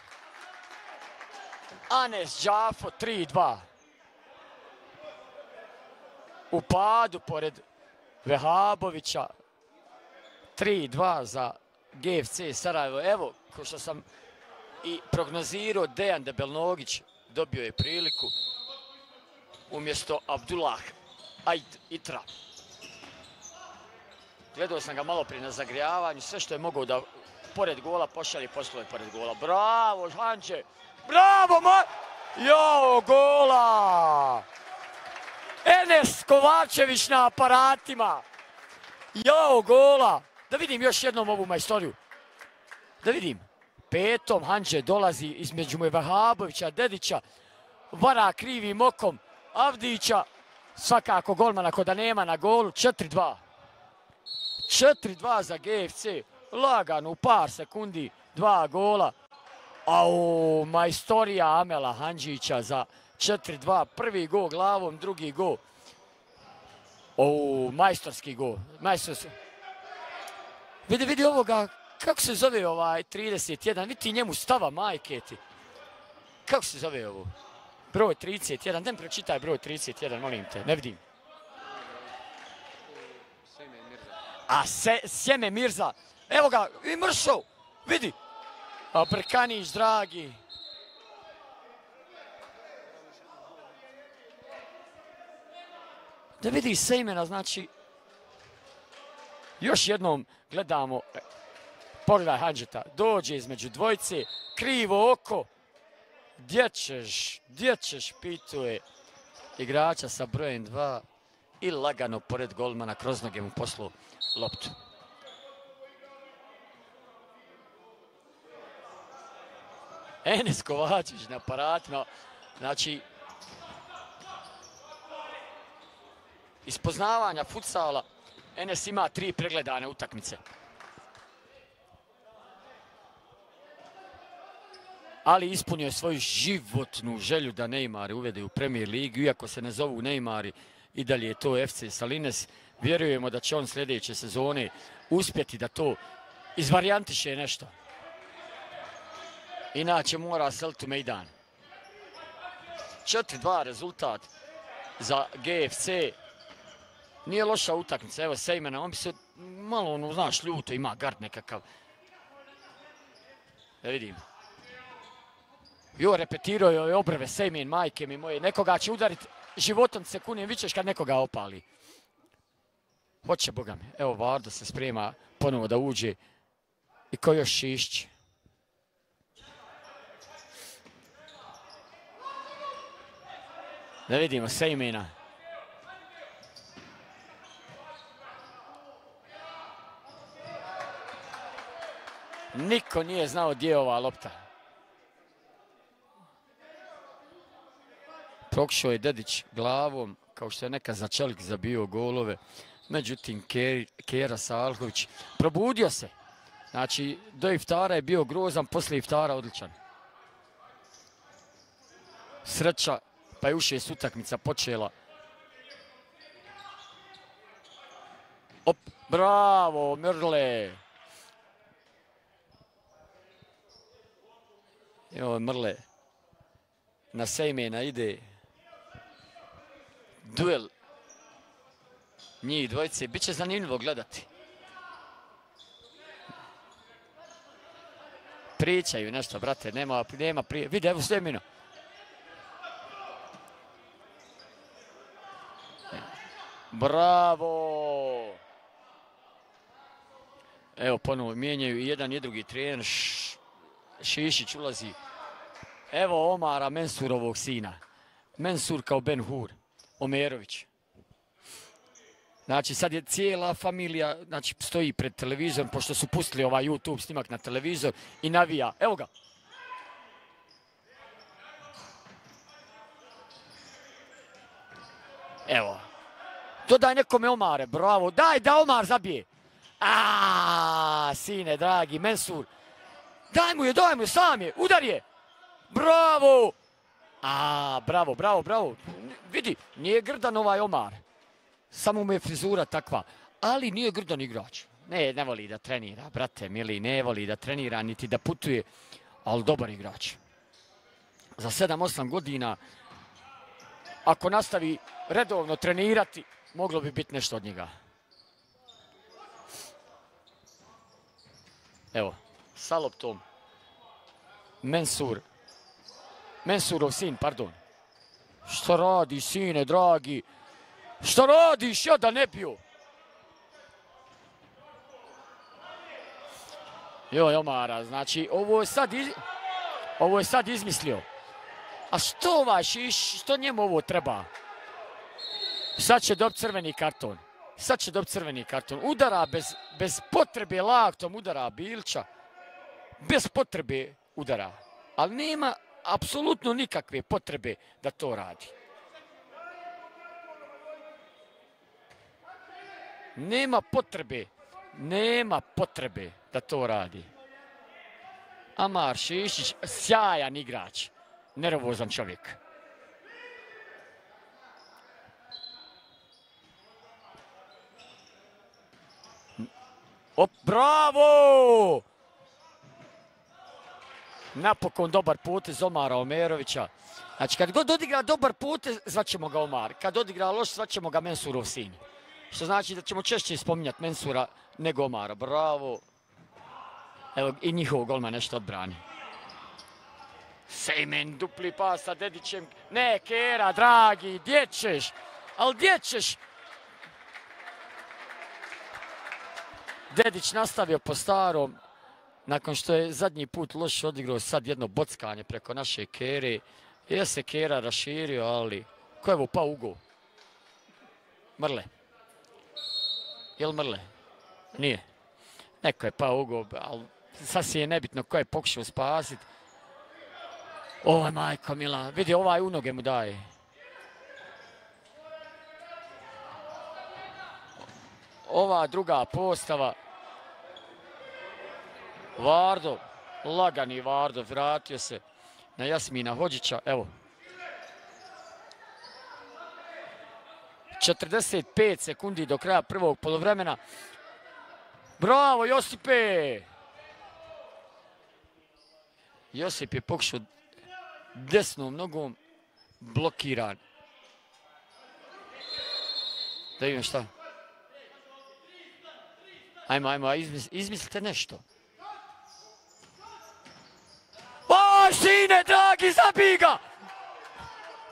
Anes Đafo, 3-2. U padu, pored Vehabovića. 3-2 za GFC Sarajevo. Evo, ko što sam i prognozirao, Dejan Debelnogić dobio je priliku umjesto Abdullah Aid Itra. Gledao sam ga malo prije na zagrijavanju, sve što je mogao da pored gola pošalje poslove pored gola. Bravo, Žanče! Bravo, ma... Jo, gola! Enes Kovačević na aparatima. Jo, gola! Da vidim još jednom ovu majstoriju. Da vidim petom Hanđe dolazi između Vahabovića, Dedića, vara krivim okom Avdića, svakako golmana ko da nema na golu, 4-2. 4-2 za GFC, lagano u par sekundi, dva gola. Au, majstorija Amela Hanđića za 4-2, prvi gol glavom, drugi gol. O, majstorski gol. Majstorski. Vidi, vidi ovoga kako se zove ovaj 31? Vidi njemu stava majke ti. Kako se zove ovo? Broj 31. Den pročitaj broj 31, molim te. Ne vidim. A se, Sjeme Mirza. Evo ga, i mršo. Vidi. A Brkanić, dragi. Da vidi se imena, znači, Još jednom gledamo, pogledaj Hanđeta, dođe između dvojce, krivo oko, gdje ćeš, gdje ćeš, pituje igrača sa brojem 2 i lagano pored golmana kroz noge mu poslu loptu. Enes Kovačić na aparatima, znači iz poznavanja futsala Enes ima tri pregledane utakmice. Ali ispunio je svoju životnu želju da Neymar uvede u Premier Ligu, iako se ne zovu Neymari, i dalje je to FC Salines. Vjerujemo da će on sljedeće sezone uspjeti da to izvarijantiše nešto. Inače mora seliti u Mejdan. 4-2 rezultat za GFC. Nije loša utakmica, evo Sejmena, on bi se malo, ono, znaš, ljuto, ima gard nekakav. Da vidim. Jo, repetirao je obrve Sejmen, majke mi moje. Nekoga će udariti životom sekundijem, vićeš kad nekoga opali. Hoće, Boga mi. Evo, Vardo se sprema ponovo da uđe. I ko još šišće. Da vidimo Sejmena. Niko nije znao gdje je ova lopta. Prokušao je Dedić glavom, kao što je neka za Čelik zabio golove. Međutim, Kera Salhović probudio se. Znači, do iftara je bio grozan, poslije iftara odličan. Sreća, pa je u utakmica počela. Op, bravo, Mrle. Evo Mrle. Na Sejmena ide. Duel. Njih dvojice. Biće zanimljivo gledati. Pričaju nešto, brate. Nema, nema prije. Vidi, evo Sejmena. Bravo! Evo ponovo mijenjaju i jedan i drugi trener. Šišić ulazi. Evo Omara Mensurovog sina. Mensur kao Ben Hur. Omerović. Znači sad je cijela familija, znači stoji pred televizorom, pošto su pustili ovaj YouTube snimak na televizor i navija. Evo ga. Evo. Dodaj nekome Omare, bravo. Daj da Omar zabije. A, sine, dragi, Mensur. Daj mu je, daj mu je, sam je, udar je. Bravo. A, bravo, bravo, bravo. Vidi, nije grdan ovaj Omar. Samo mu je frizura takva. Ali nije grdan igrač. Ne, ne voli da trenira, brate, mili, ne voli da trenira, niti da putuje. Ali dobar igrač. Za 7-8 godina, ako nastavi redovno trenirati, moglo bi biti nešto od njega. Evo, sa loptom. Mensur. Mensurov sin, pardon. Šta radi, sine, dragi? Šta radiš, ja da ne piju? Joj, Omara, znači, ovo je sad, ovo je sad izmislio. A što ovaj što njemu ovo treba? Sad će dobiti crveni karton. Sad će dobiti crveni karton. Udara bez, bez potrebe laktom, udara Bilča. Bez potrebe udara. Ali nema apsolutno nikakve potrebe da to radi. Nema potrebe, nema potrebe da to radi. Amar Šišić, sjajan igrač, nervozan čovjek. O, bravo! Napokon dobar iz Omara Omerovića. Znači, kad god odigra dobar put, zvaćemo ga Omar. Kad odigra loš, zvaćemo ga Mensurov sin. Što znači da ćemo češće spominjati Mensura nego Omara. Bravo. Evo, i njihov golma nešto odbrani. Sejmen, dupli pas sa Dedićem. Ne, Kera, dragi, gdje ćeš? Ali gdje ćeš? Dedić nastavio po starom, nakon što je zadnji put loš odigrao sad jedno bockanje preko naše Kere. Je se Kera raširio, ali ko je pa Ugo? Mrle. Jel Mrle? Nije. Neko je pa Ugo, ali sasvim je nebitno ko je pokušao spasiti. Ovo majko mila, vidi ovaj u noge mu daje. Ova druga postava. Vardo, lagani Vardo, vratio se na Jasmina Hođića, evo. 45 sekundi do kraja prvog polovremena. Bravo Josipe! Josip je pokušao desnom nogom blokiran. Da vidim šta. Ajmo, ajmo, izmislite nešto. Sine, dragi, zabij ga!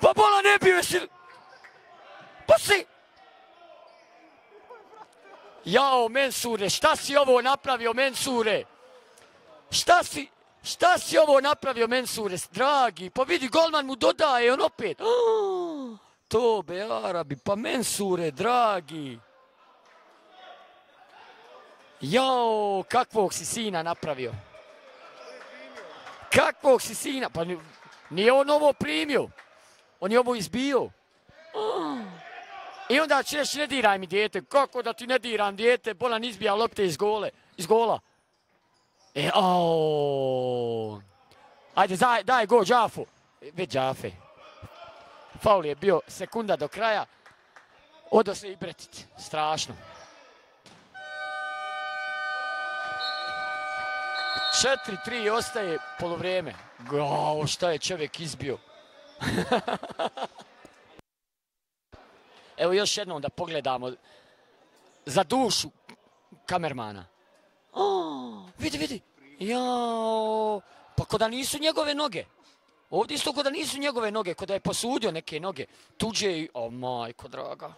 Pa bola ne bio si... Pa si... Jao, Mensure, šta si ovo napravio, Mensure? Šta si... Šta si ovo napravio, Mensure, dragi? Pa vidi, golman mu dodaje, on opet. [GASPS] to be, Arabi, pa Mensure, dragi. Jao, kakvog si sina napravio? Kakvog si sina? Pa nije on ovo primio. On je ovo izbio. I onda će reći, ne diraj mi dijete. Kako da ti ne diram dijete? Bolan izbija lopte iz, gole, iz gola. E, o. Ajde, daj, daj go Džafu. Već Džafe. Faul je bio sekunda do kraja. Odo se i bretit. Strašno. 4-3 ostaje polovrijeme. Gao, šta je čovjek izbio. Evo još jednom da pogledamo za dušu kamermana. Oh, vidi, vidi. Jao, pa kod da nisu njegove noge. Ovdje isto da nisu njegove noge, kod da je posudio neke noge. Tuđe i, o majko draga.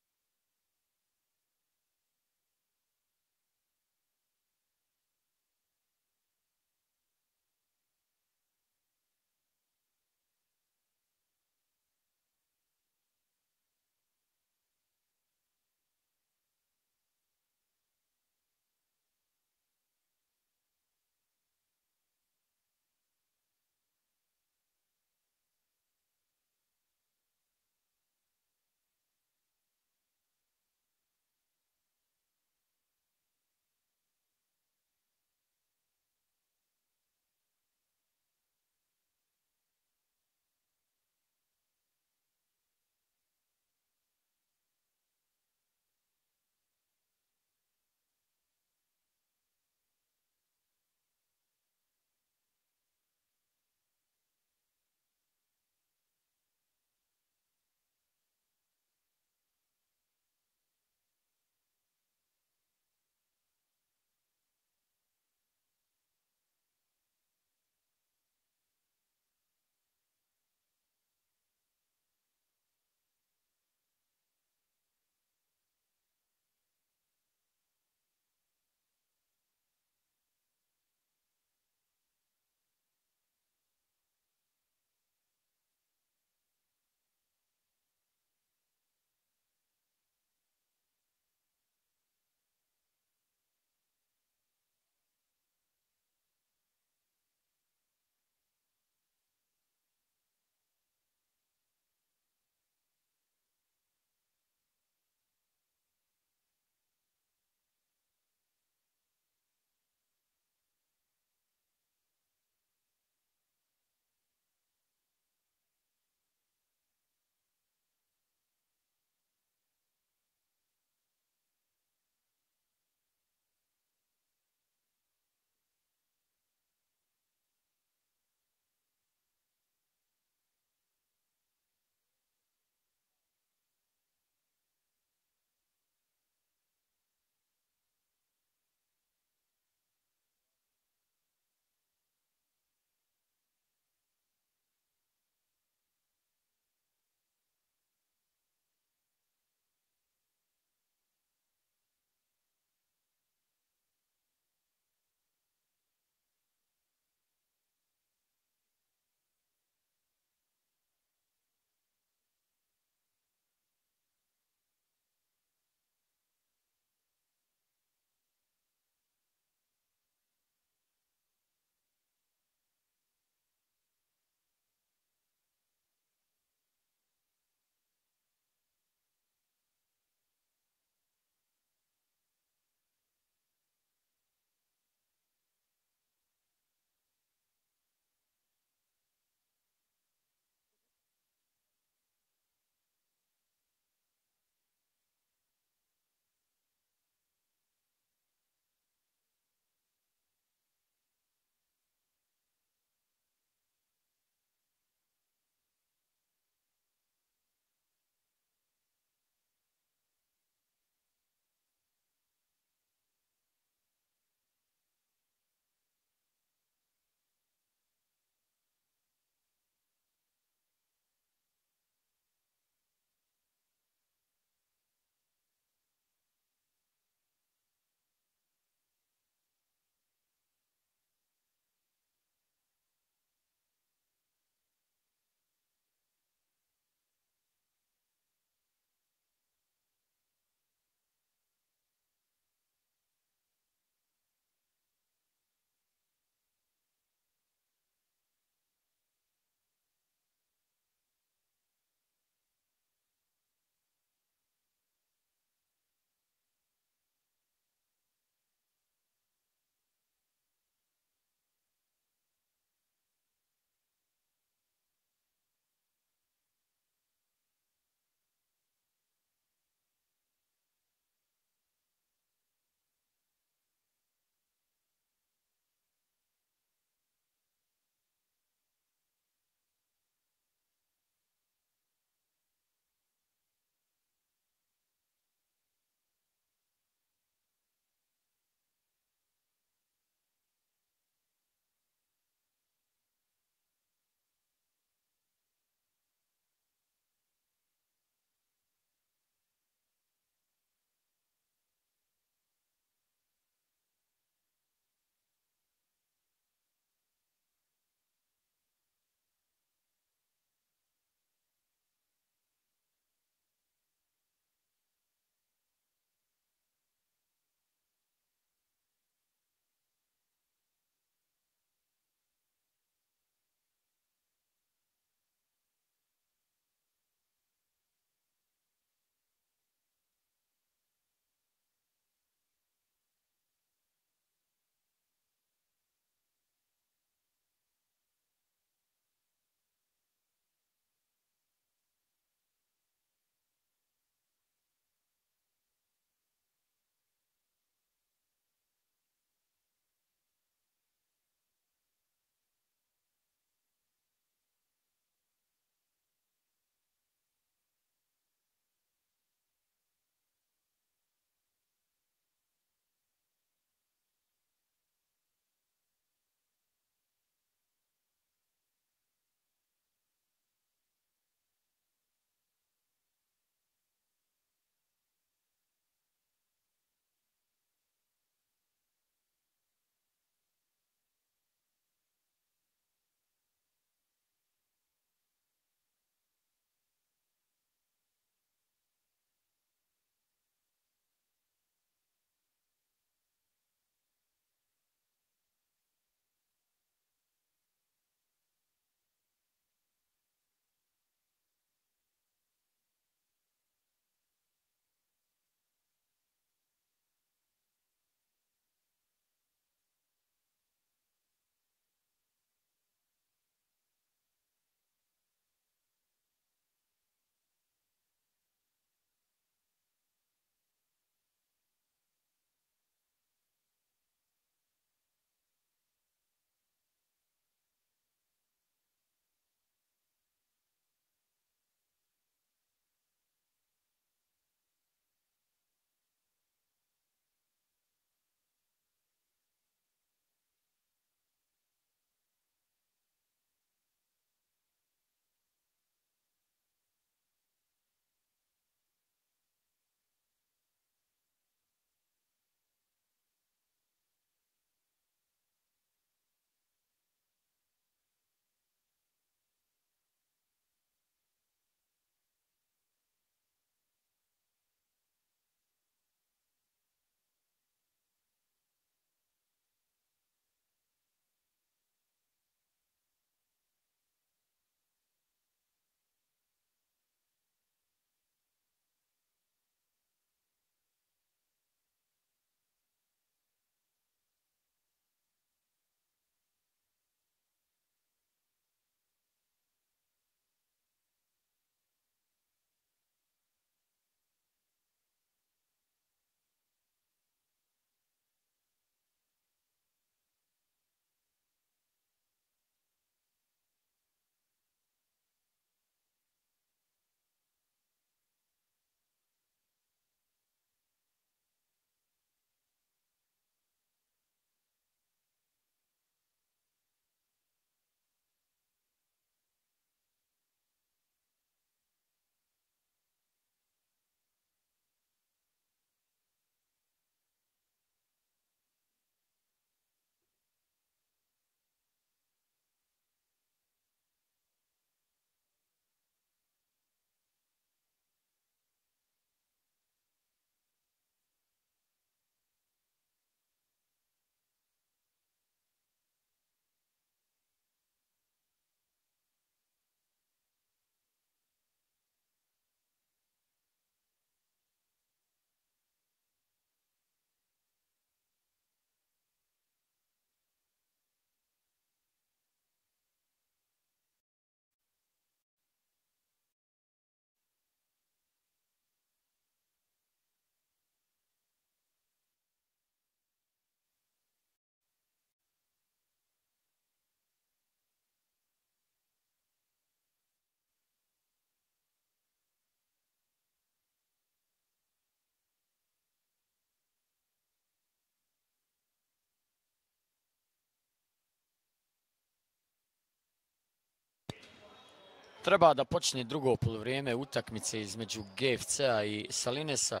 Treba da počne drugo polovrijeme utakmice između GFC-a i Salinesa.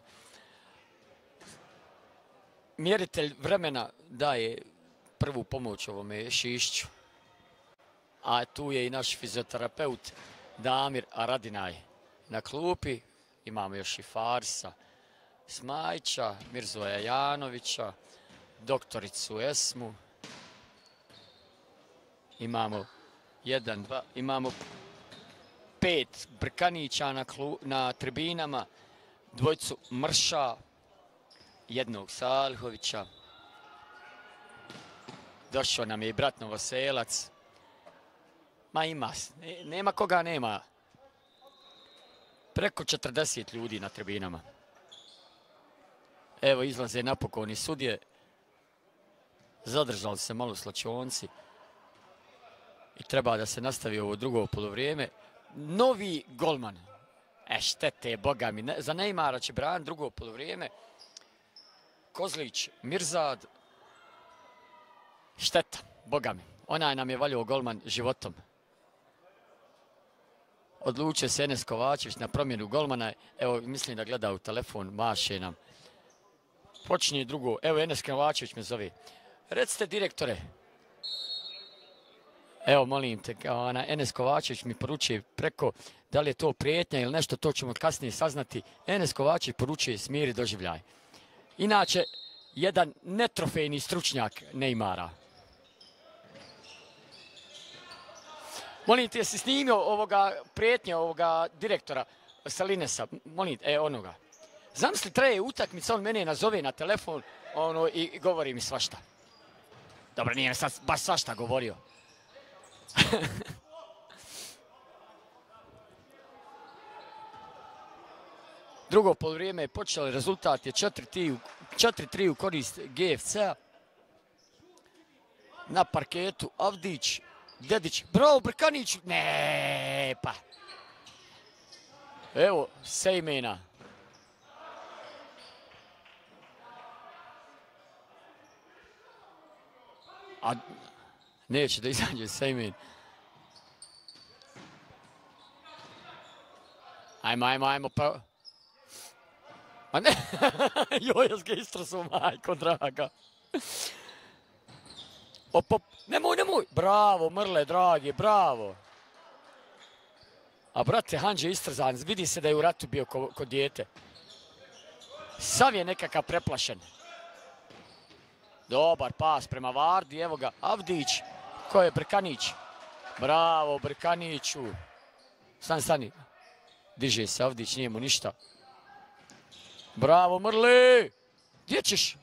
Mjeritelj vremena daje prvu pomoć ovome Šišću. A tu je i naš fizioterapeut Damir Aradinaj na klupi. Imamo još i Farsa Smajća, Mirzoja Janovića, doktoricu Esmu. Imamo jedan, dva, imamo pet Brkanića na, na tribinama, dvojcu Mrša, jednog Salhovića. Došao nam je i brat Novoselac. Ma ima, nema koga nema. Preko 40 ljudi na tribinama. Evo izlaze napokon i sudje. Zadržali se malo slačonci. I treba da se nastavi ovo drugo polovrijeme. Novi golman. E štete, boga mi. za Neymara će bran drugo polovrijeme. Kozlić, Mirzad. Šteta, boga mi. Onaj nam je valio golman životom. Odlučio se Kovačević na promjenu golmana. Evo, mislim da gleda u telefon, maše nam. Počinje drugo. Evo, Enes Kovačević me zove. Recite, direktore. Evo, molim te, ona, Enes Kovačević mi poručuje preko da li je to prijetnja ili nešto, to ćemo kasnije saznati. Enes Kovačević poručuje smiri doživljaj. Inače, jedan netrofejni stručnjak Neymara. Molim te, jesi snimio ovoga prijetnje ovoga direktora Salinesa? Molim, e, onoga. Zamisli, traje utakmica, on mene nazove na telefon ono, i govori mi svašta. Dobro, nije sad baš svašta govorio. [LAUGHS] Drugo poluvrijeme je počelo, rezultat je 4-3 u korist GFC-a. Na parketu Avdić, Dedić, bravo Brkanić, ne pa. Evo, Sejmena. A neće da izađe Sejmen. Ajmo, ajmo, ajmo, pa... A ne, [LAUGHS] joj, ga istrasuo, majko draga. Op, op, nemoj, nemoj. Bravo, Mrle, dragi, bravo. A brate, Hanđe istrzan, vidi se da je u ratu bio kod ko dijete. Sav je nekakav preplašen. Dobar pas prema Vardi, evo ga, Avdić. Ko je Brkanić? Bravo, Brkaniću. Stani, stani. Diže se Avdić, nije mu ništa. Bravo, Mrli! Gdje ćeš?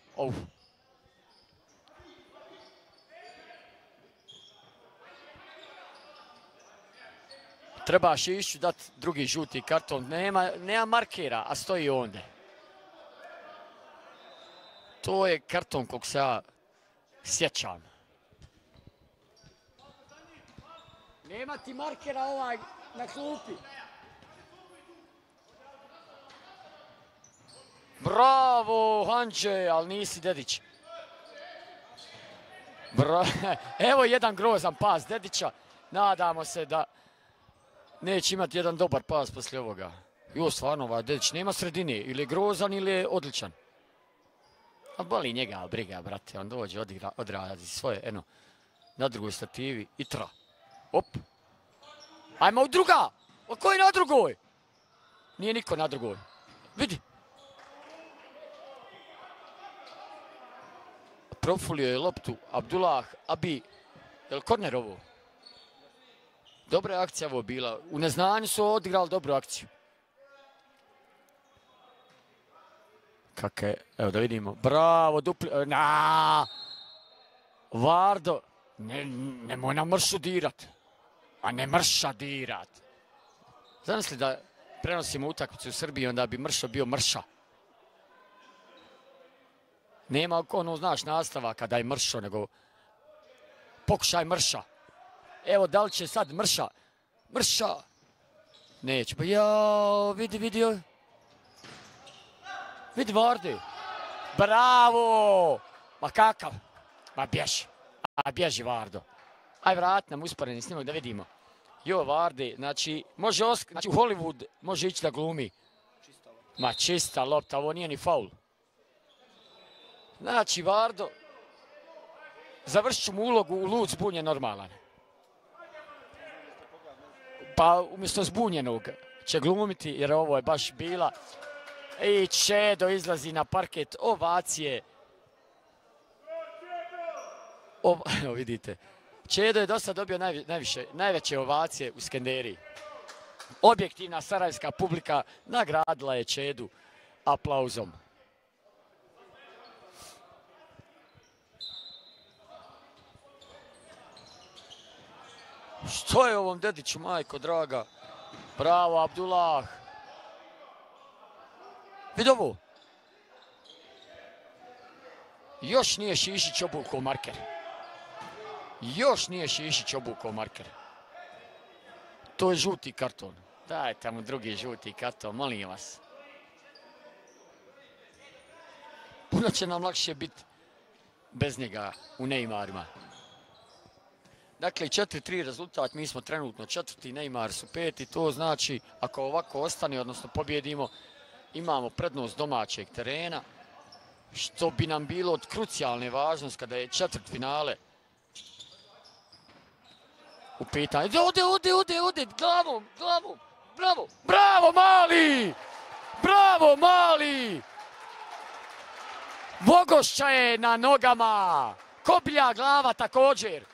Treba Šišću dati drugi žuti karton. Nema, nema markera, a stoji onda. To je karton kog se ja sjećam. Nema ti markera ovaj na klupi. Bravo, Hanđe, ali nisi Dedić. [LAUGHS] Evo jedan grozan pas Dedića. Nadamo se da neće imati jedan dobar pas poslije ovoga. Jo, stvarno, ovaj Dedić nema sredine. Ili je grozan ili je odličan. A boli njega briga, brate. On dođe, odigra, odradi svoje, eno, na drugoj stativi i tra. Op. Ajmo u druga! O ko je na drugoj? Nije niko na drugoj. Vidi. Profulio je loptu Abdullah Abi. Je li korner ovo? Dobra akcija ovo bila. U neznanju su odigrali dobru akciju. Kakve, evo da vidimo. Bravo, dupli, na! Vardo, ne, nemoj na mršu. A ne mrša dirat. Zamisli da prenosimo utakmicu u Srbiji, onda bi mršo bio mrša. Nema ono, znaš, nastava kada je mršo, nego pokušaj mrša. Evo, da li će sad mrša? Mrša! Neće, pa vidi, vidi. Vidi Vardi. Bravo! Ma kakav? Ma bježi. A bježi Vardo. Aj vrat nam usporeni snimak da vidimo. Jo, Vardi, znači, može znači, u Hollywood može ići da glumi. Ma čista lopta, ovo nije ni faul. Znači, Vardo, završit ću mu ulogu u lud zbunjen normalan. Pa umjesto zbunjenog će glumiti, jer ovo je baš bila. I Čedo izlazi na parket ovacije. [LAUGHS] evo vidite. Čedo je dosta dobio najviše, najveće ovacije u Skenderiji. Objektivna sarajevska publika nagradila je Čedu aplauzom. Što je ovom dediću, majko draga? Bravo, Abdullah. Vidi ovo. Još nije Šišić obukao marker. Još nije Šišić obukao marker. To je žuti karton. Dajte mu drugi žuti karton, molim vas. Puno će nam lakše biti bez njega u Neymarima. Dakle, 4-3 rezultat, mi smo trenutno četvrti, Neymar su peti, to znači ako ovako ostane, odnosno pobjedimo, imamo prednost domaćeg terena, što bi nam bilo od krucijalne važnosti kada je četvrt finale u pitanju. Ode, ode, ode, ode, glavom, glavom, bravo, bravo mali, bravo mali. Vogošća je na nogama, koplja glava također.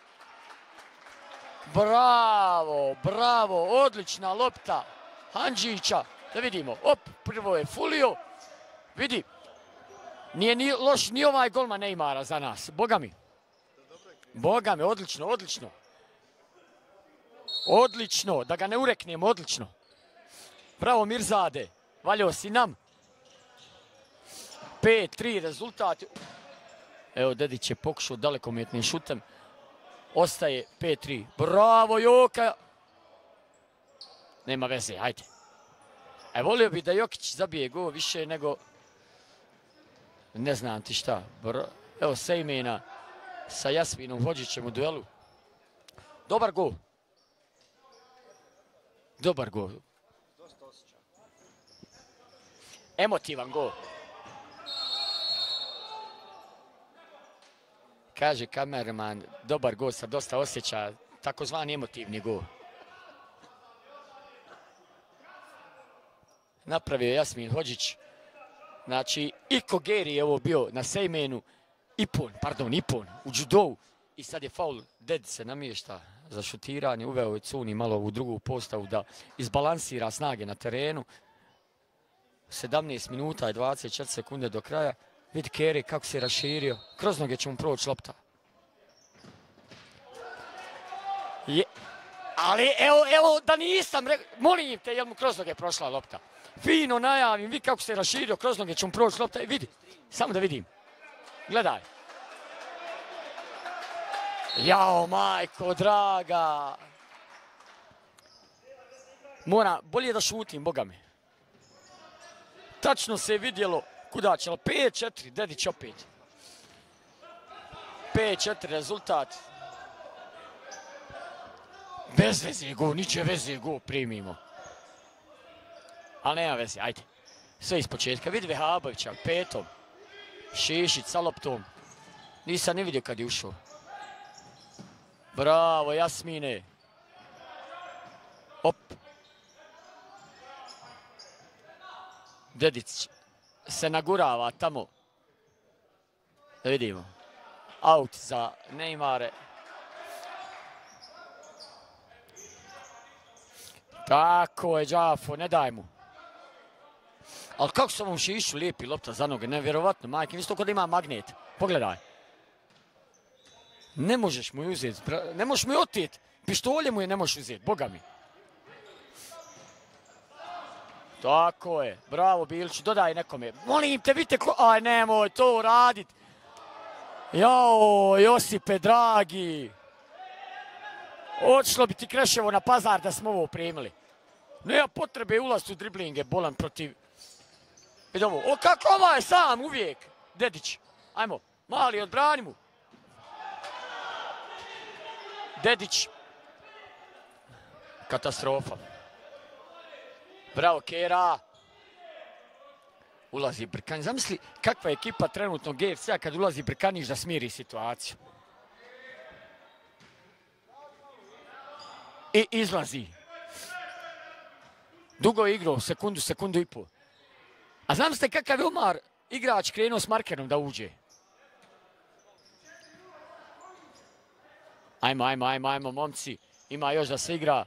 Bravo, bravo, odlična lopta Hanđića. Da vidimo, op, prvo je Fulio. Vidi, nije ni loš ni ovaj golma Neymara za nas. Boga mi. Boga mi, odlično, odlično. Odlično, da ga ne ureknem, odlično. Bravo Mirzade, valjao si nam. 5-3 rezultat. Evo, Dedić je pokušao dalekometnim šutem. Ostaje 5-3. Bravo Joka! Nema veze, hajde. E, volio bi da Jokić zabije go više nego... Ne znam ti šta. Evo Sejmena sa Jasminom Hođićem u duelu. Dobar go. Dobar go. Emotivan go. Kaže kamerman, dobar go sa dosta osjeća, takozvani emotivni go. Napravio Jasmin Hođić. Znači, i Kogeri je ovo bio na Sejmenu, Ipon, pardon, Ipon, u judovu. I sad je faul, Ded se namješta za šutiranje, uveo je Cuni malo u drugu postavu da izbalansira snage na terenu. 17 minuta i 24 sekunde do kraja. Vidi Keri kako se raširio. Kroz noge će mu proći lopta. Ali evo, evo, da nisam, molim te, jel mu kroz noge prošla lopta? Fino najavim, vidi kako se raširio, kroz noge će mu proći lopta. Vidi, samo da vidim. Gledaj. Jao, majko, draga. Mora, bolje da šutim, boga mi. Tačno se je vidjelo Kuda će? 5-4, Dedić opet. 5-4 rezultat. Bez veze go, niče veze go primimo. Ali nema veze, ajde. Sve iz početka. Vidi Vehabovića, petom. Šišić sa loptom. Nisam ne vidio kad je ušao. Bravo, Jasmine. Op. Dedić se nagurava tamo. Da vidimo. Out za Neymare. Tako je, Đafo, ne daj mu. Ali kako se ovom šišu lijepi lopta za noge, nevjerovatno, majke, isto kod ima magnet. Pogledaj. Ne možeš mu uzeti, ne možeš mu oteti. Pištolje mu je ne možeš uzeti, boga mi. Tako je, bravo Bilić, dodaj nekome. Molim te, vidite ko... Aj, nemoj to radit. Jao, Josipe, dragi. Očilo bi ti Kreševo na pazar da smo ovo primili. Nema potrebe ulaz u driblinge, bolan protiv... Vidi ovo, o kako ova je sam uvijek, Dedić. Ajmo, mali, odbrani mu. Dedić. Katastrofa. Bravo, Kera. Ulazi Brkanić. Zamisli kakva je ekipa trenutno GFC-a kad ulazi Brkanić da smiri situaciju. I izlazi. Dugo je igrao, sekundu, sekundu i pol. A znam ste kakav je Omar igrač krenuo s markerom da uđe. Ajmo, ajmo, ajmo, ajmo, momci. Ima još da se igra.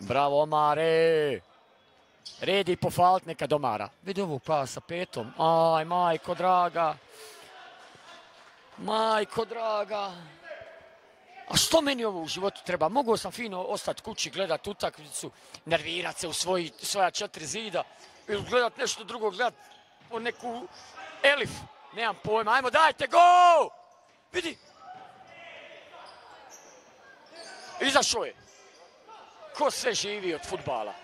Bravo, Omare. Redi pofalt neka domara. Vidi ovu pa sa petom. Aj, majko draga. Majko draga. A što meni ovo u životu treba? Mogu sam fino ostati kući, gledat utakmicu, nervirat se u svoja četiri zida ili gledat nešto drugo, gledat po neku elif. Nemam pojma. Ajmo, dajte, go! Vidi. Izašao je. Ko sve živi od futbala?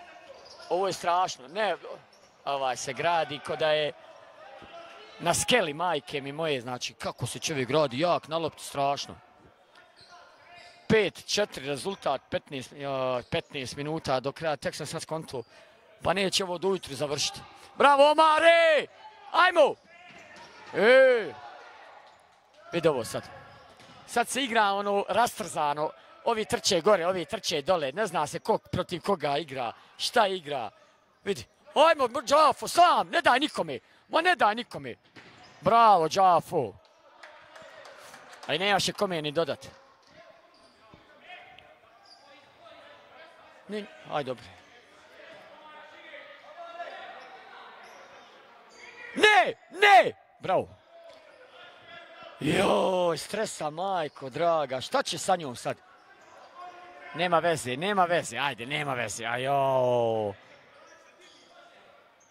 Ovo je strašno. Ne, ovaj se gradi ko da je na skeli majke mi moje. Znači, kako se čovjek gradi jak na lopti, strašno. 5-4 rezultat, 15, 15 minuta do kraja, tek sam sad skontuo. Pa neće ovo do ujutru završiti. Bravo, Omare! Ajmo! E! Vidi ovo sad. Sad se igra ono rastrzano. Ovi trče gore, ovi trče dole. Ne zna se ko protiv koga igra, šta igra. Vidi. Ajmo, Džafo, sam, ne daj nikome. Ma ne daj nikome. Bravo, Džafo. Ali nemaš je kome ni dodati. Aj dobro. Ne, ne! Bravo. Joj, stresa, majko, draga. Šta će sa njom sad? Nema veze, nema veze, ajde, nema veze, ajo.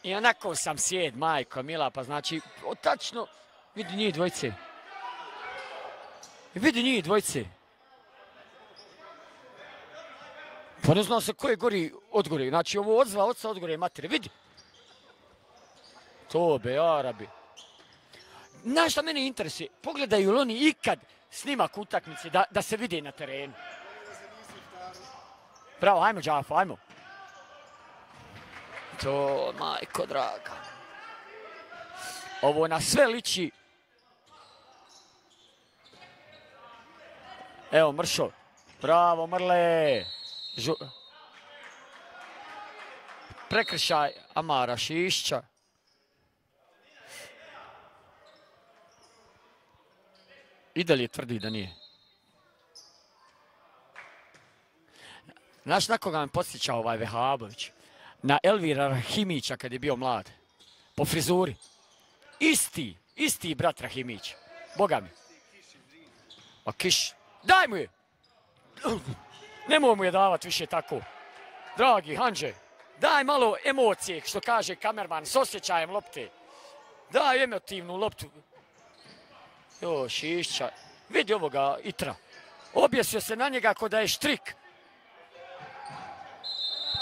I onako sam sjed, majko, mila, pa znači, tačno, vidi njih dvojce. Vidi njih dvojce. Pa ne se ko je gori odgore. Znači ovo odzva oca odgore matere. Vidi. To be, Arabi. Znaš šta mene interesuje? Pogledaju li oni ikad snimak utakmice da, da se vide na terenu? Bravo, ajmo Džafo, ajmo. To, majko draga. Ovo na sve liči. Evo, Mršo. Bravo, Mrle. Prekršaj Amara Šišća. I dalje tvrdi da nije. Znaš na koga me podsjeća ovaj Vehabović? Na Elvira Rahimića kad je bio mlad. Po frizuri. Isti, isti brat Rahimić. Boga mi. Kiš. Daj mu je! Nemoj mu je davat više tako. Dragi Hanđe, daj malo emocije, što kaže kamerman, s osjećajem lopte. Daj emotivnu loptu. Jo, Šišća. Vidi ovoga Itra. Objesio se na njega ko da je štrik.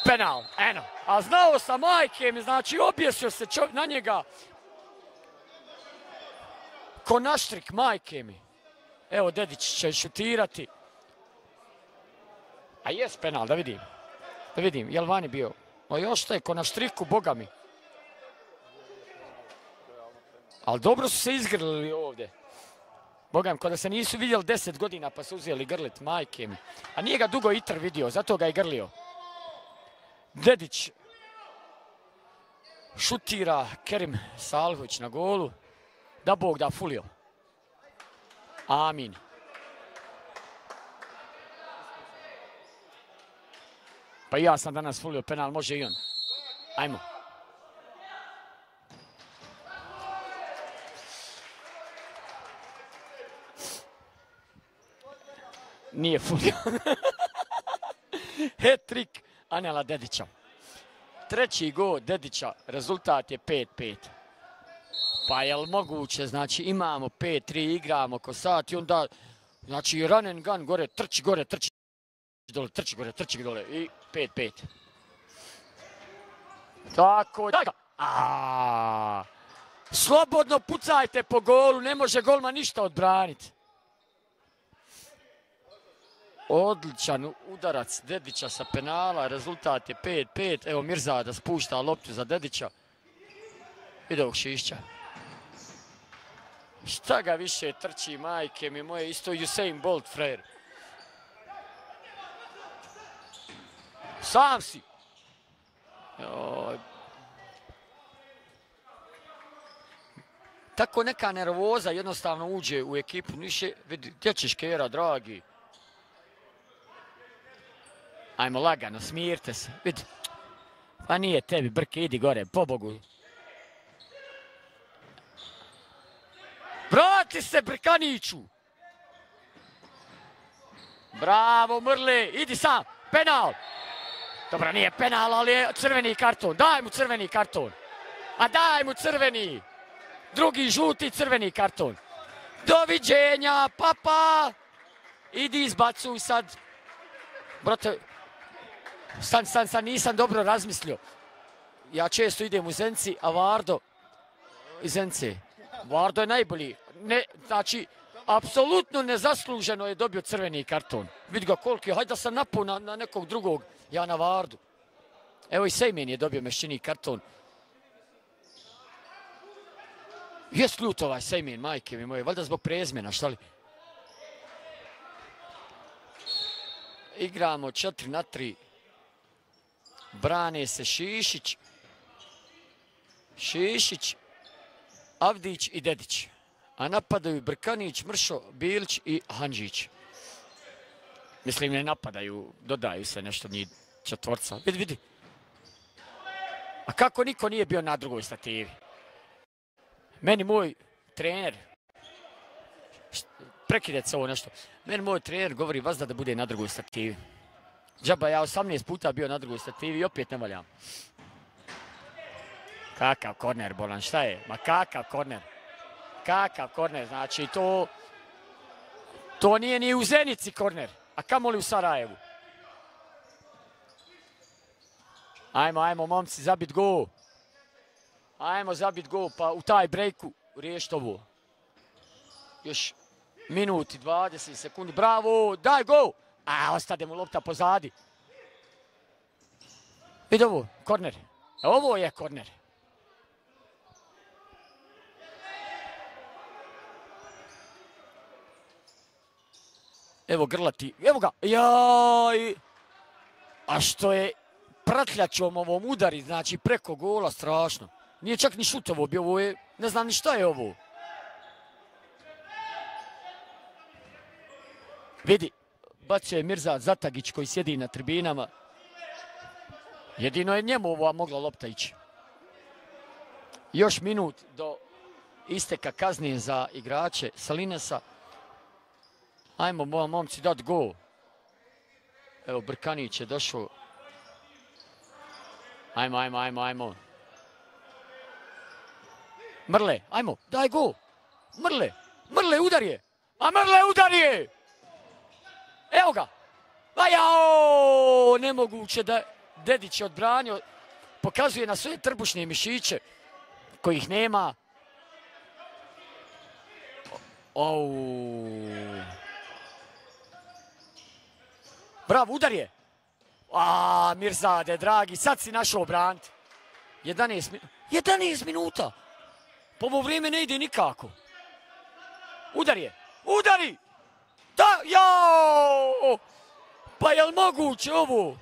Penal, eno. A znao sam majke mi, znači objesio se na njega. Ko naštrik majke mi. Evo, Dedić će šutirati. A jes penal, da vidim. Da vidim, jel vani bio? O još je, ko na štriku, boga mi. Ali dobro su se izgrlili ovdje. Boga mi, da se nisu vidjeli deset godina pa su uzeli grlit, majke mi. A nije ga dugo Itr vidio, zato ga je grlio. Dedić šutira Kerim Salhović na golu. Da Bog da fulio. Amin. Pa ja sam danas fulio penal, može i on. Ajmo. Nije fulio. [LAUGHS] Hetrik Anela Dedića. Treći go Dedića, rezultat je 5-5. Pa je li moguće, znači imamo 5-3, igramo ko sat i onda, znači run and gun gore, trči gore, trči dole, trči gore, trči dole i 5-5. Tako, daj ga! Slobodno pucajte po golu, ne može golma ništa odbraniti. Odličan udarac Dedića sa penala, rezultat je 5-5. Evo Mirzada spušta loptu za Dedića. Ide ovog Šišća. Šta ga više trči, majke mi moje, isto Usain Bolt, frajer. Sam si. Tako neka nervoza jednostavno uđe u ekipu. Niše, vidi, gdje ćeš Kera, dragi? Ajmo lagano, smirte se. Vidi. Pa nije tebi, brke, idi gore, pobogu. Vrati se, Brkaniću! Bravo, Mrle, idi sam, penal! Dobro, nije penal, ali je crveni karton. Daj mu crveni karton. A daj mu crveni. Drugi žuti crveni karton. Doviđenja, papa! Idi izbacuj sad. Brate, stan, stan, stan, nisam dobro razmislio. Ja često idem u Zenci, a Vardo iz Zence. Vardo je najbolji. Ne, znači, apsolutno nezasluženo je dobio crveni karton. Vidi ga koliki, hajde da sam napao na, na nekog drugog, ja na Vardu. Evo i Sejmen je dobio mešćini karton. Jes ljut ovaj Sejmen, majke mi moje, valjda zbog prezmena, šta li? Igramo 4 na 3. Brane se Šišić. Šišić, Avdić i Dedić. A napadaju Brkanić, Mršo, Bilić i Hanđić. Mislim, ne napadaju, dodaju se nešto njih četvorca. Vidi, vidi. A kako niko nije bio na drugoj stativi? Meni moj trener, se ovo nešto, meni moj trener govori vazda da bude na drugoj stativi. Džaba, ja 18 puta bio na drugoj stativi i opet ne valjam. Kakav korner, Bolan, šta je? Ma kakav korner? Kakav korner, znači to... To nije ni u Zenici korner, a kamoli u Sarajevu. Ajmo, ajmo, momci, zabit go. Ajmo zabit go, pa u taj brejku riješiti ovo. Još minut i 20 sekundi. Bravo, daj go! A, ostade mu lopta pozadi. Vidi ovo, korner. Ovo je korner. Evo grlati, evo ga, jaj! A što je pratljačom ovom udari, znači preko gola, strašno. Nije čak ni šutovo bio, ovo je, ne znam ni šta je ovo. Vidi, bacio je Mirza Zatagić koji sjedi na tribinama. Jedino je njemu ova mogla lopta ići. Još minut do isteka kaznije za igrače Salinesa. Ajmo, moja momci, dat go. Evo, Brkanić je došao. Ajmo, ajmo, ajmo, ajmo. Mrle, ajmo, daj go. Mrle, Mrle, udar je. A Mrle, udar je! Evo ga. A jao, nemoguće da Dedić je odbranio. Pokazuje na svoje trbušne mišiće kojih nema. Oh. Bravo, udar je. A, Mirzade, dragi, sad si našao brant. 11, min 11 minuta. Po ovo vrijeme ne ide nikako. Udar je. Udari! Da, jao! Pa jel moguće ovo?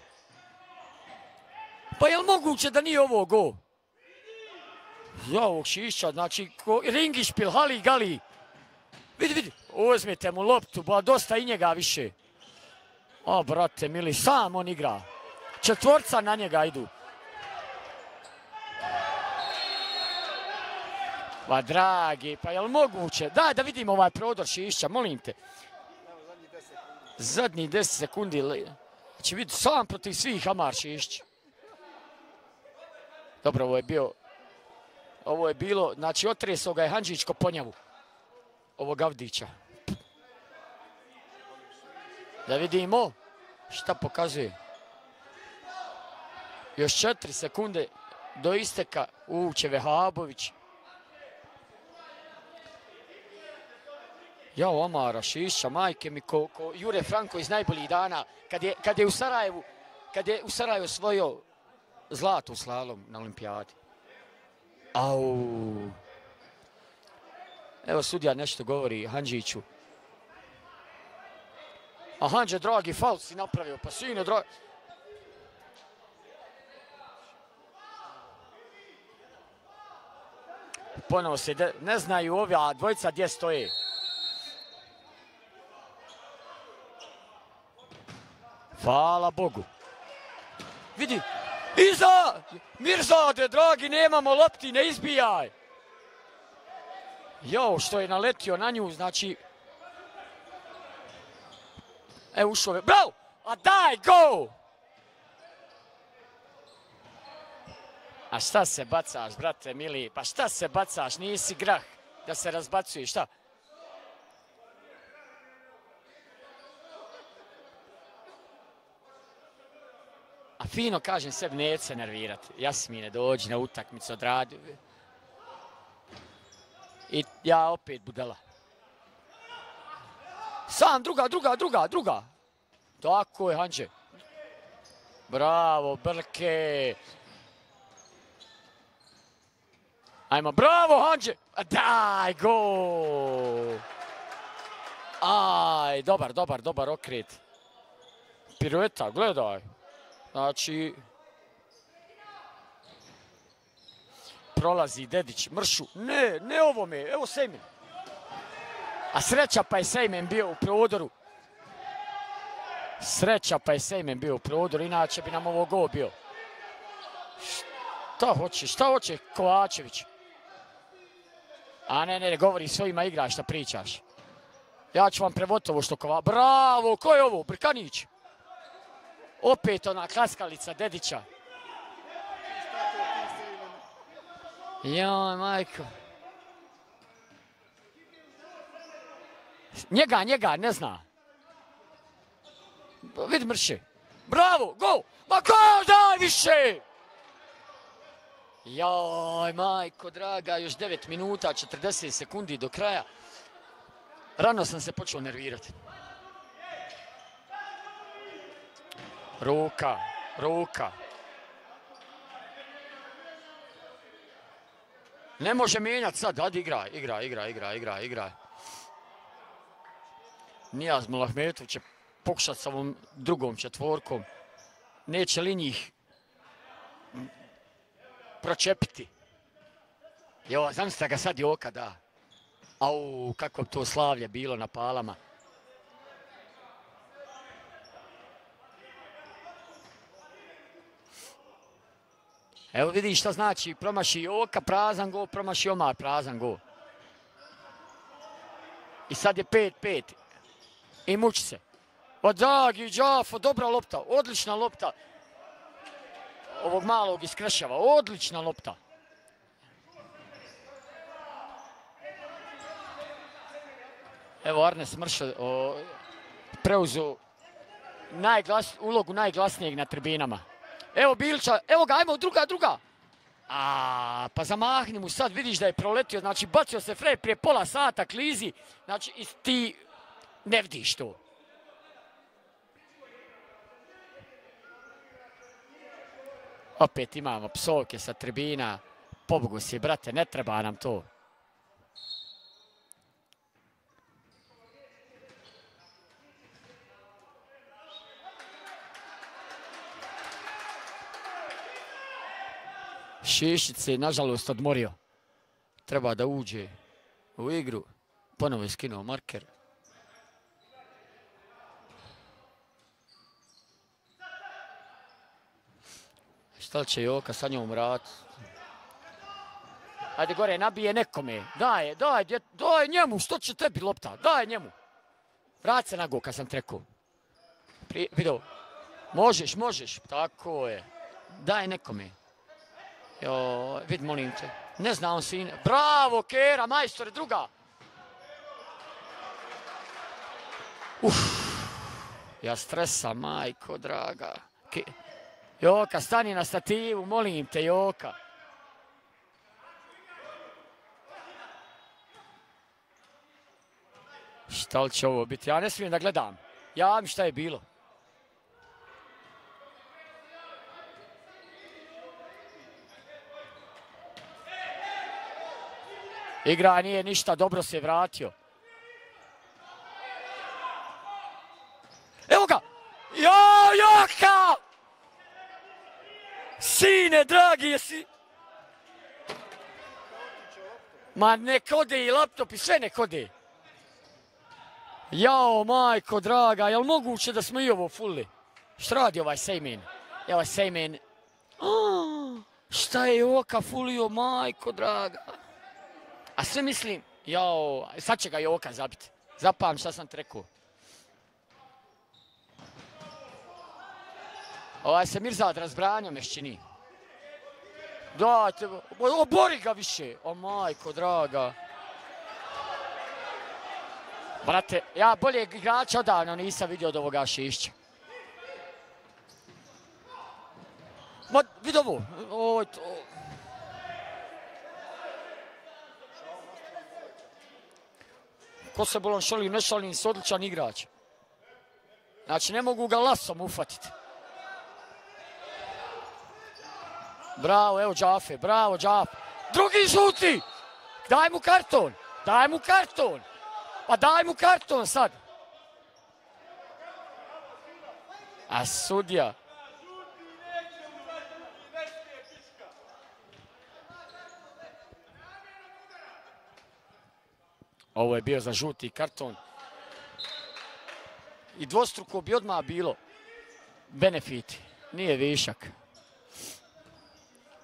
Pa jel moguće da nije ovo go? Ja ovog šišća, znači, ko, ringišpil, hali, gali. Vidi, vidi, uzmite mu loptu, ba dosta i njega više. O, brate, mili, sam on igra. Četvorca na njega idu. Pa dragi, pa jel moguće? Daj da vidimo ovaj prodor Šišća, molim te. Zadnji 10 sekundi. Znači vidi sam protiv svih Amar. Dobro, ovo je bio... Ovo je bilo, znači otreso ga je Hanđić ko ponjavu. Ovo Gavdića. Da vidimo šta pokazuje. Još četiri sekunde do isteka uće Vehabović. Ja, Omara Šiša, majke mi, ko, ko Jure Franko iz najboljih dana, kad je, kad je u Sarajevu, kad je u Sarajevu osvojio zlato u slalom na olimpijadi. Au. Evo sudija nešto govori Hanđiću. A Hanđe, dragi, faul si napravio, pa sine, dragi... Ponovo se, de, ne znaju ovi, a dvojica gdje stoje. Hvala Bogu. Vidi, iza! Mirzade, dragi, nemamo lopti, ne izbijaj! Jo, što je naletio na nju, znači... Evo ušao je, bravo! A daj, go! A šta se bacaš, brate mili? Pa šta se bacaš? Nisi grah da se razbacuješ, šta? Fino kažem sebi, neće se nervirati. Jasmine, dođi na utakmicu, odradi. I ja opet budala. Sam, druga, druga, druga, druga. Tako je, Hanđe. Bravo, Brke. Ajmo, bravo, Hanđe. Daj, go. Aj, dobar, dobar, dobar okret. Pirueta, gledaj. Znači, prolazi Dedić, mršu. Ne, ne ovo me, evo Sejmen. A sreća pa je Sejmen bio u prodoru. Sreća pa je Sejmen bio u prodoru, inače bi nam ovo go bio. Šta hoće, šta hoće Kovačević? A ne, ne, govori svojima igraš šta pričaš. Ja ću vam prevoditi ovo što Kovačević. Bravo, ko je ovo? Brkanić. Opet ona klaskalica Dedića. Joj, majko. Njega, njega, ne zna. Vidi mrše. Bravo, go! Ma go, daj više! Joj, majko draga, još 9 minuta, 40 sekundi do kraja. Rano sam se počeo nervirati. Ruka, ruka. Ne može mijenjati sad, adi igraj, igraj, igraj, igraj, igraj, igraj. Nijaz Mulahmetov će pokušati sa ovom drugom četvorkom. Neće li njih pročepiti? Jo, znam se ga sad joka da. Au, kako to slavlje bilo na palama. Evo vidi šta znači, promaši Oka prazan go, promaši Omar prazan go. I sad je 5-5. I muči se. O dragi Džafo, dobra lopta, odlična lopta. Ovog malog iskrešava, odlična lopta. Evo Arnes Mršo preuzu najglas, ulogu najglasnijeg na tribinama. Evo Bilča, evo ga, ajmo, druga, druga. A, pa zamahni mu sad, vidiš da je proletio, znači bacio se Fred prije pola sata, klizi, znači ti ne vidiš to. Opet imamo psovke sa tribina, pobogu si, brate, ne treba nam to. Šešić se nažalost odmorio. Treba da uđe u igru. Ponovo je skinuo marker. Šta će Joka sa njom vrat? Ajde gore, nabije nekome. Daj, daj, daj njemu, što će tebi lopta? Daj njemu. Vrat se na go kad sam trekao. Vidio, možeš, možeš, tako je. Daj nekome. Jo, vid molim te. Ne zna on sin. Bravo, Kera, majstore, druga. Uf, ja stresa, majko draga. Joka, stani na stativu, molim te, Joka. Šta li će ovo biti? Ja ne smijem da gledam. Ja mi šta je bilo. Igra nije ništa, dobro se vratio. Evo ga! Ja, Joka! Sine, dragi, jesi... Ma ne kode i laptop i sve ne kode. Jao, majko draga, jel moguće da smo i ovo fulli? Šta radi ovaj Sejmen? Evo Sejmen. [GASPS] šta je Joka fulio, majko draga? A sve mislim, jao, sad će ga Joka zabiti. Zapam šta sam ti rekao. Ovaj se Mirzad razbranio mešćini. Dajte, obori ga više. O majko, draga. Brate, ja bolje igrača odavno nisam vidio od ovoga Šišća. Ma, vidi ovo. To... Ko se bolon šoli, ne šalim, se odličan igrač. Znači, ne mogu ga lasom ufatiti. Bravo, evo Džafe, bravo Džafe. Drugi žuti! Daj mu karton, daj mu karton. Pa daj mu karton sad. A sudija. Ovo je bio za žuti karton. I dvostruko bi odmah bilo benefit. Nije višak.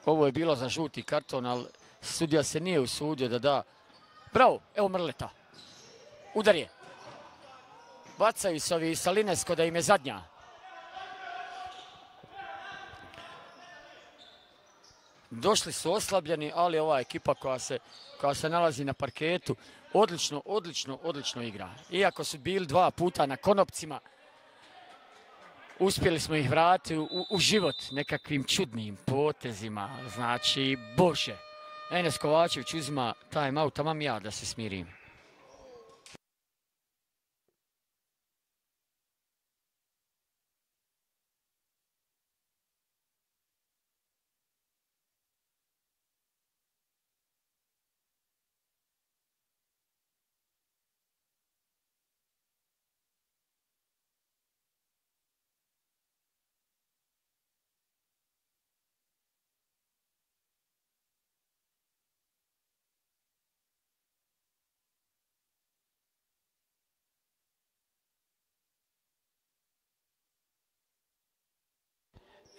Ovo je bilo za žuti karton, ali sudija se nije usudio da da. Bravo, evo Mrleta. Udar je. Bacaju se ovi Salinesko da im je zadnja. Došli su oslabljeni, ali ova ekipa koja se, koja se nalazi na parketu odlično, odlično, odlično igra. Iako su bili dva puta na konopcima, uspjeli smo ih vratiti u, u život nekakvim čudnim potezima. Znači, bože, Enes Kovačević uzima time out, tamam ja da se smirim.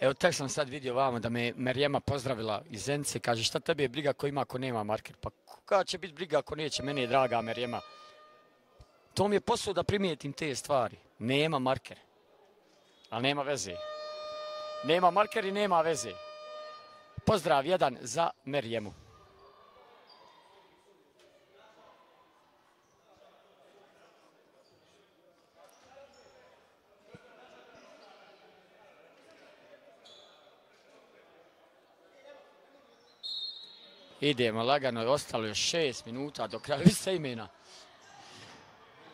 Evo, tek sam sad vidio vama da me Merjema pozdravila iz Zence. Kaže, šta tebi je briga ko ima ako nema marker? Pa koja će biti briga ako neće? Mene je draga Merjema. To mi je posao da primijetim te stvari. Nema marker. Ali nema veze. Nema marker i nema veze. Pozdrav jedan za Merjemu. Idemo lagano, ostalo još šest minuta do kraja. Vi Sejmena.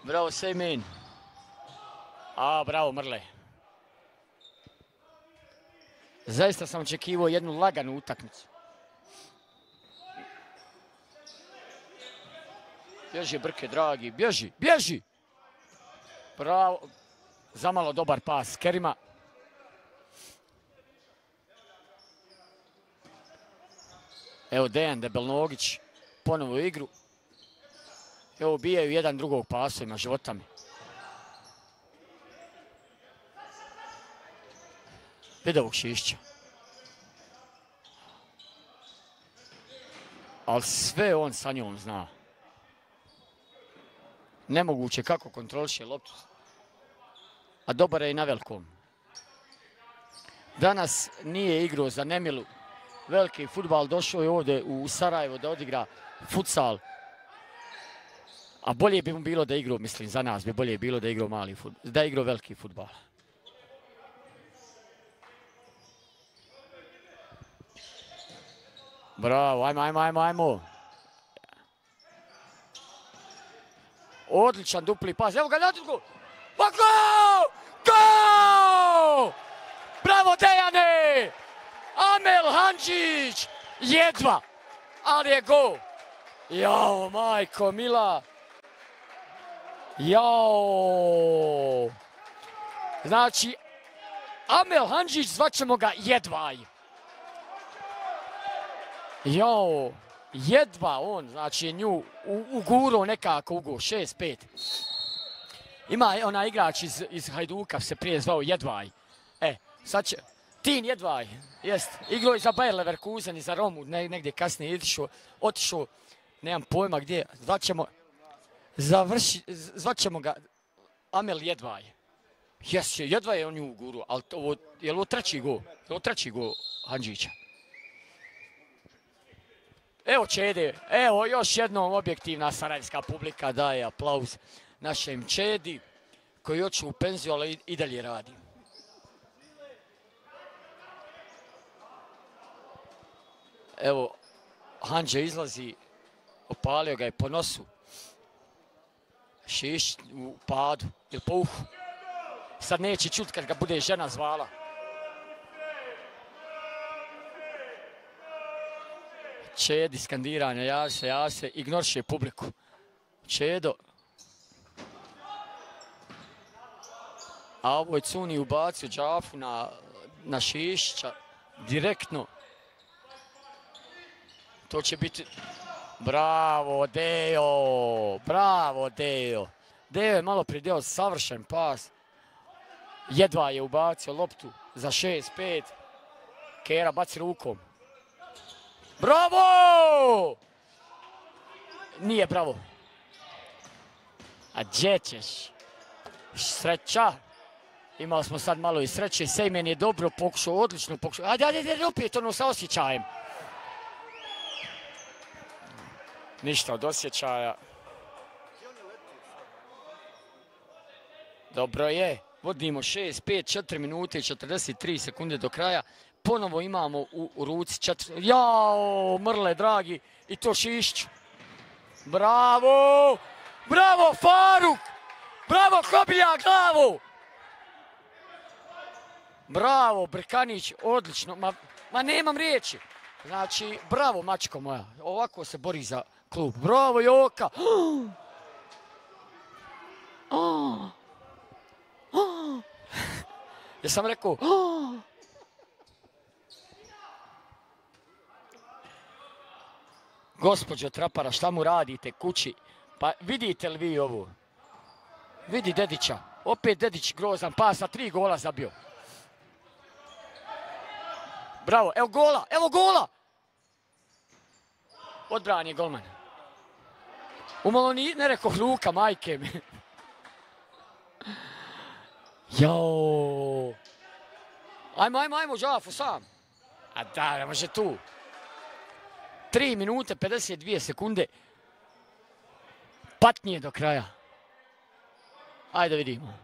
Bravo Sejmen. A, bravo Mrle. Zaista sam očekivao jednu laganu utakmicu. Bježi Brke, dragi, bježi, bježi! Bravo, zamalo dobar pas Kerima. Evo Dejan Debelnogić ponovo igru. Evo bijaju jedan drugog pasovima životami. Vidi ovog šišća. Ali sve on sa njom zna. Nemoguće kako kontroliše loptu. A dobar je i na velkom. Danas nije igrao za Nemilu veliki futbal, došao je ovdje u Sarajevo da odigra futsal. A bolje bi mu bilo da igrao, mislim, za nas bi bolje bilo da igrao mali futbal, da igrao veliki futbal. Bravo, ajmo, ajmo, ajmo, ajmo. Odličan dupli pas. Evo ga na drugu. Pa go! Go! Bravo Dejane! Amel Hanđić! Jedva! Ali je go! Jao, majko, mila! Jao! Znači, Amel Hanđić, zvaćemo ga Jedvaj. Jao, jedva on, znači nju u, guru nekako ugo, 6-5. Ima ona igrač iz, iz Hajduka, se prije zvao Jedvaj. E, sad će, Tin Jedvaj, jest, igro je za Bayer Leverkusen i za Romu, negdje kasnije otišao, otišao, nemam pojma gdje, zvaćemo, završi, zvaćemo ga Amel Jedvaj. Jes, Jedvaj je on nju guru, ali to, je li ovo treći go? Je li ovo treći go Hanđića? Evo Čede, evo još jednom objektivna sarajevska publika daje aplauz našem Čedi koji oču u penziju, ali i dalje radi. Evo, Hanđe izlazi, opalio ga je po nosu. Šiš u padu ili po uhu. Sad neće čut kad ga bude žena zvala. Čedi skandiranja, ja se, ja se, ignorše publiku. Čedo. A ovo je Cuni ubacio džafu na, na Šišća. Direktno. To će biti... Bravo, Deo! Bravo, Deo! Deo je malo prije savršen pas. Jedva je ubacio loptu za 6-5. Kera baci rukom. Bravo! Nije bravo. A gdje ćeš? Sreća. Imali smo sad malo i sreće. Sejmen je dobro pokušao, odlično pokušao. Ajde, ajde, ajde, opet ono sa osjećajem. Ništa od osjećaja. Dobro je. Vodimo 6, 5, 4 minute i 43 sekunde do kraja ponovo imamo u, ruci četiri... Jao, mrle, dragi, i to Šišću. Bravo! Bravo, Faruk! Bravo, Kobilja, glavu! Bravo, Brkanić, odlično. Ma, ma nemam riječi. Znači, bravo, mačko moja. Ovako se bori za klub. Bravo, Joka! [GASPS] [GASPS] Ja sam rekao, [GASPS] Gospođo Trapara, šta mu radite kući? Pa vidite li vi ovo? Vidi Dedića. Opet Dedić grozan pas, tri gola zabio. Bravo, evo gola, evo gola! Odbran je golman. Umalo ni, ne rekao Luka, majke mi. Jao. Ajmo, ajmo, ajmo, Žafu, sam. A da, ne može tu. 3 minute 52 sekunde. Patnije do kraja. Ajde vidimo.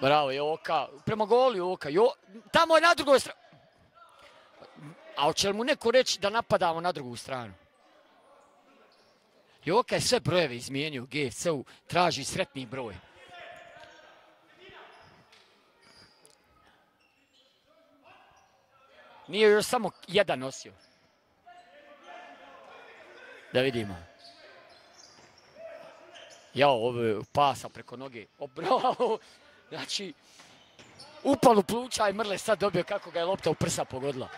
Bravo, Joka. Prema goli Joka. Jo, tamo je na drugoj strani. A hoće li mu neko reći da napadamo na drugu stranu? Joka je sve brojeve izmijenio u GFC-u. Traži sretni broj. Nije još samo jedan nosio. Da vidimo. Jao, ovo pasa preko noge. O, bravo! Znači, upalu pluća i Mrle sad dobio kako ga je lopta u prsa pogodila.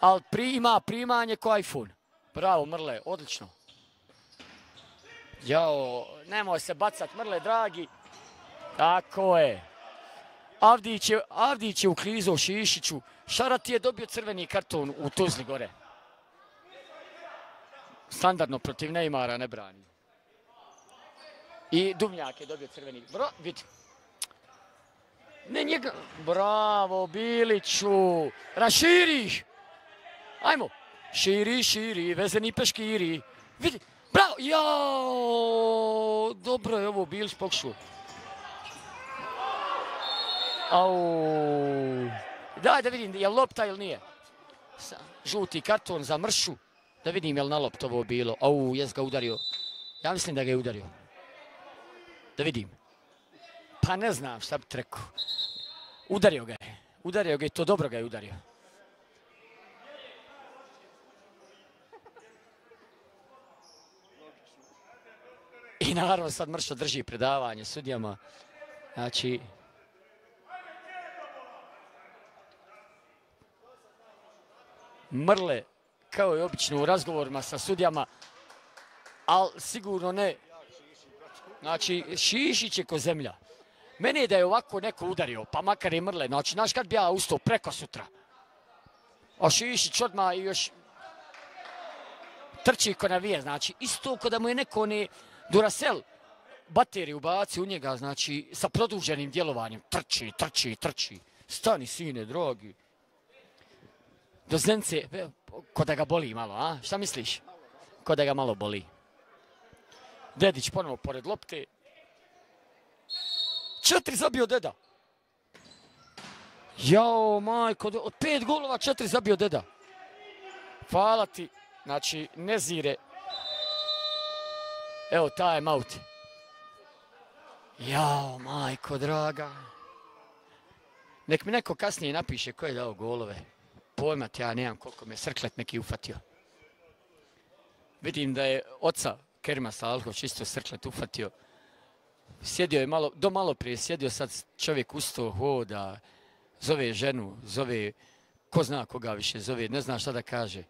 Ali prima primanje ko iPhone. Bravo, Mrle, odlično. Jao, nemoj se bacat, Mrle, dragi. Tako je. Avdić je, Avdić je uklizao Šišiću. Šarat je dobio crveni karton u Tuzli gore standardno protiv Neymara ne brani. I Dumljak je dobio crveni. Bro, vidi. Ne njega. Bravo, Biliću. Raširi Ajmo. Širi, širi, vezeni peškiri. Vidi. Bravo. Jao. Dobro je ovo Bilić pokušao. Au. Daj da vidim, je lopta ili nije. Žuti karton za mršu. Da vidim je li na loptovo bilo. Au, jes ga udario. Ja mislim da ga je udario. Da vidim. Pa ne znam šta bi rekao. Udario ga je. Udario ga je, to dobro ga je udario. I naravno sad Mršo drži predavanje sudijama. Znači... Mrle, kao i obično u razgovorima sa sudijama, ali sigurno ne. Znači, Šišić je ko zemlja. Meni je da je ovako neko udario, pa makar i mrle. Znači, znaš kad bi ja ustao preko sutra? A Šišić odmah i još trči ko navije. Znači, isto ko da mu je neko ne Duracell bateriju baci u njega, znači, sa produženim djelovanjem. Trči, trči, trči. Stani, sine, drogi. Do Zence, ko da ga boli malo, a? Šta misliš? Ko da ga malo boli. Dedić ponovo pored lopte. Četiri zabio deda. Jao, majko, od pet golova četiri zabio deda. Hvala ti. Znači, Nezire. Evo, time out. Jao, majko, draga. Nek mi neko kasnije napiše ko je dao golove. Pojma ja nemam koliko me srklet neki ufatio. Vidim da je oca Kerima Salhović isto srklet ufatio. Sjedio je malo, do malo prije sjedio, sad čovjek usto hoda, zove ženu, zove, ko zna koga više zove, ne zna šta da kaže.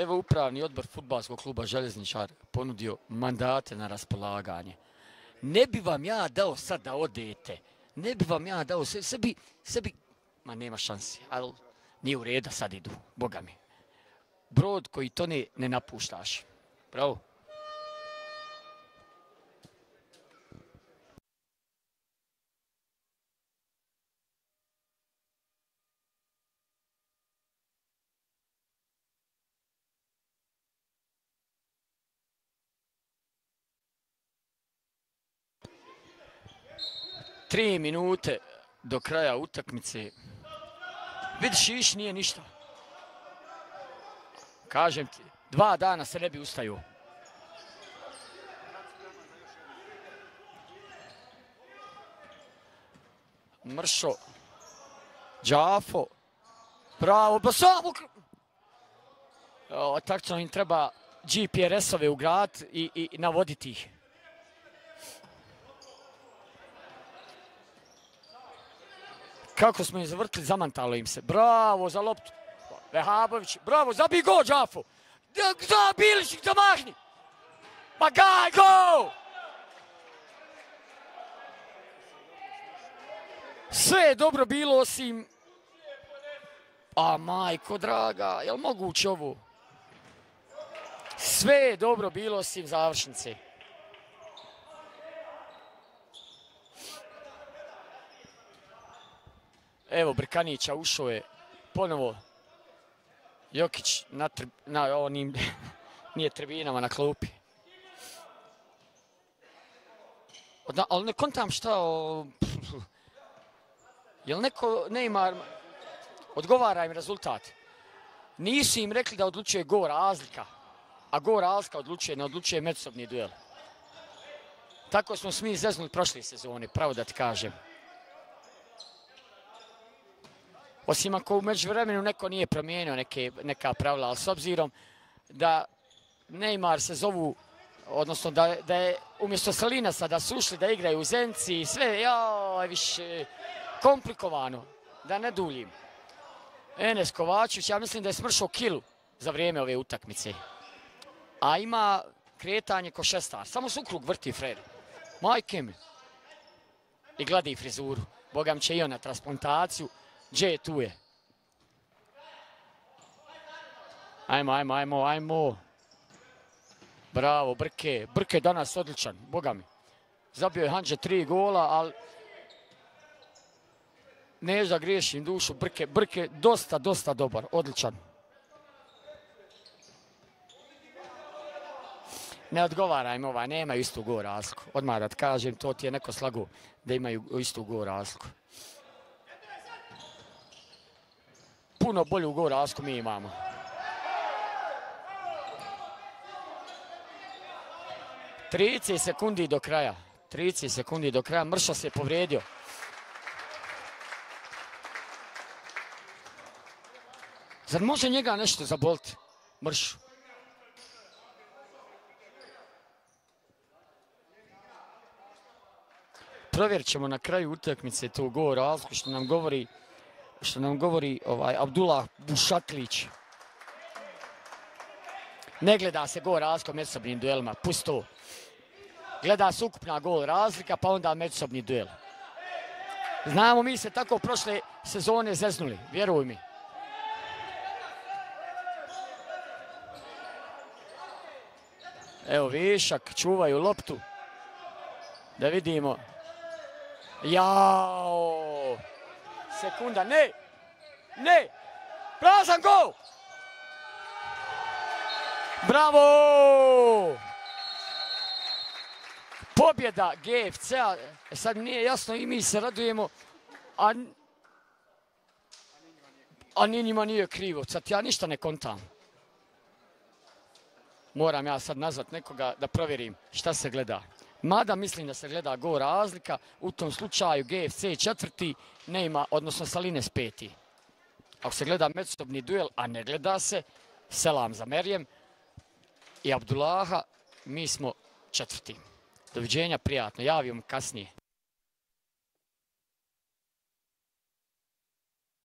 Evo upravni odbor futbalskog kluba Željezničar ponudio mandate na raspolaganje. Ne bi vam ja dao sad da odete. Ne bi vam ja dao sebi, sebi, ma nema šansi, ali nije u reda sad idu, boga mi. Brod koji to ne, ne napuštaš. Bravo. Tri minute do kraja utakmice. Vidiš, iš nije ništa. Kažem ti, dva dana se ne bi ustaju. Mršo. Đafo. Bravo, ba samo... Tačno im treba GPRS-ove u grad i, i navoditi ih. Kako smo im zavrtili, zamantalo im se. Bravo za loptu. Vehabović, bravo, zabij go, Đafo. Da, Bilišić, zamahni. Ma gaj, go! Sve je dobro bilo osim... A majko draga, jel moguće ovo? Sve je dobro bilo osim završnice. Evo, Brkanića ušao je ponovo Jokić na, na onim, [LAUGHS] nije tribinama na klupi. Odna, ali ne kontam šta o... [LAUGHS] Jel neko Neymar odgovara im rezultat? Nisu im rekli da odlučuje go razlika, a go razlika odlučuje, ne odlučuje međusobni duel. Tako smo smi zeznuli prošle sezone, pravo da ti kažem. Osim ako u međuvremenu neko nije promijenio neke, neka pravila, ali s obzirom da Neymar se zovu, odnosno da, da je umjesto Salinasa da su ušli da igraju u Zenci i sve, joj, više komplikovano, da ne duljim. Enes Kovačević, ja mislim da je smršao kilu za vrijeme ove utakmice. A ima kretanje ko šestar. Samo su ukrug vrti Fred. Majke mi. I gledi frizuru. Bogam će i on na transplantaciju. Gdje je tu je? Ajmo, ajmo, ajmo, ajmo. Bravo, Brke. Brke danas odličan, boga mi. Zabio je Hanđe tri gola, ali ne da griješim dušu. Brke, Brke dosta, dosta dobar, odličan. Ne odgovaraj im ovaj, nemaju istu go razliku. Odmah da kažem, to ti je neko slagu da imaju istu go razliku. puno bolju govorasku mi imamo. Trici sekundi do kraja. 30 sekundi do kraja. Mrša se je povrijedio. Zar može njega nešto zaboliti? Mršu. Provjerit ćemo na kraju utakmice tu govor razliku što nam govori što nam govori ovaj Abdullah Bušatlić. Ne gleda se gol razlika međusobnim duelima, pusto. Gleda se ukupna gol razlika, pa onda međusobni duel. Znamo mi se tako prošle sezone zeznuli, vjeruj mi. Evo Višak, čuvaju loptu. Da vidimo. Jao! Sekunda, ne! Ne! Prazan gol! Bravo! Pobjeda GFC-a, e, sad nije jasno i mi se radujemo, a, a ni njima nije krivo, sad ja ništa ne kontam. Moram ja sad nazvat nekoga da provjerim šta se gleda. Mada mislim da se gleda go razlika, u tom slučaju GFC četvrti, nema, odnosno Salines peti. Ako se gleda međusobni duel, a ne gleda se, selam za Merijem i Abdullaha, mi smo četvrti. Doviđenja, prijatno, javim kasnije.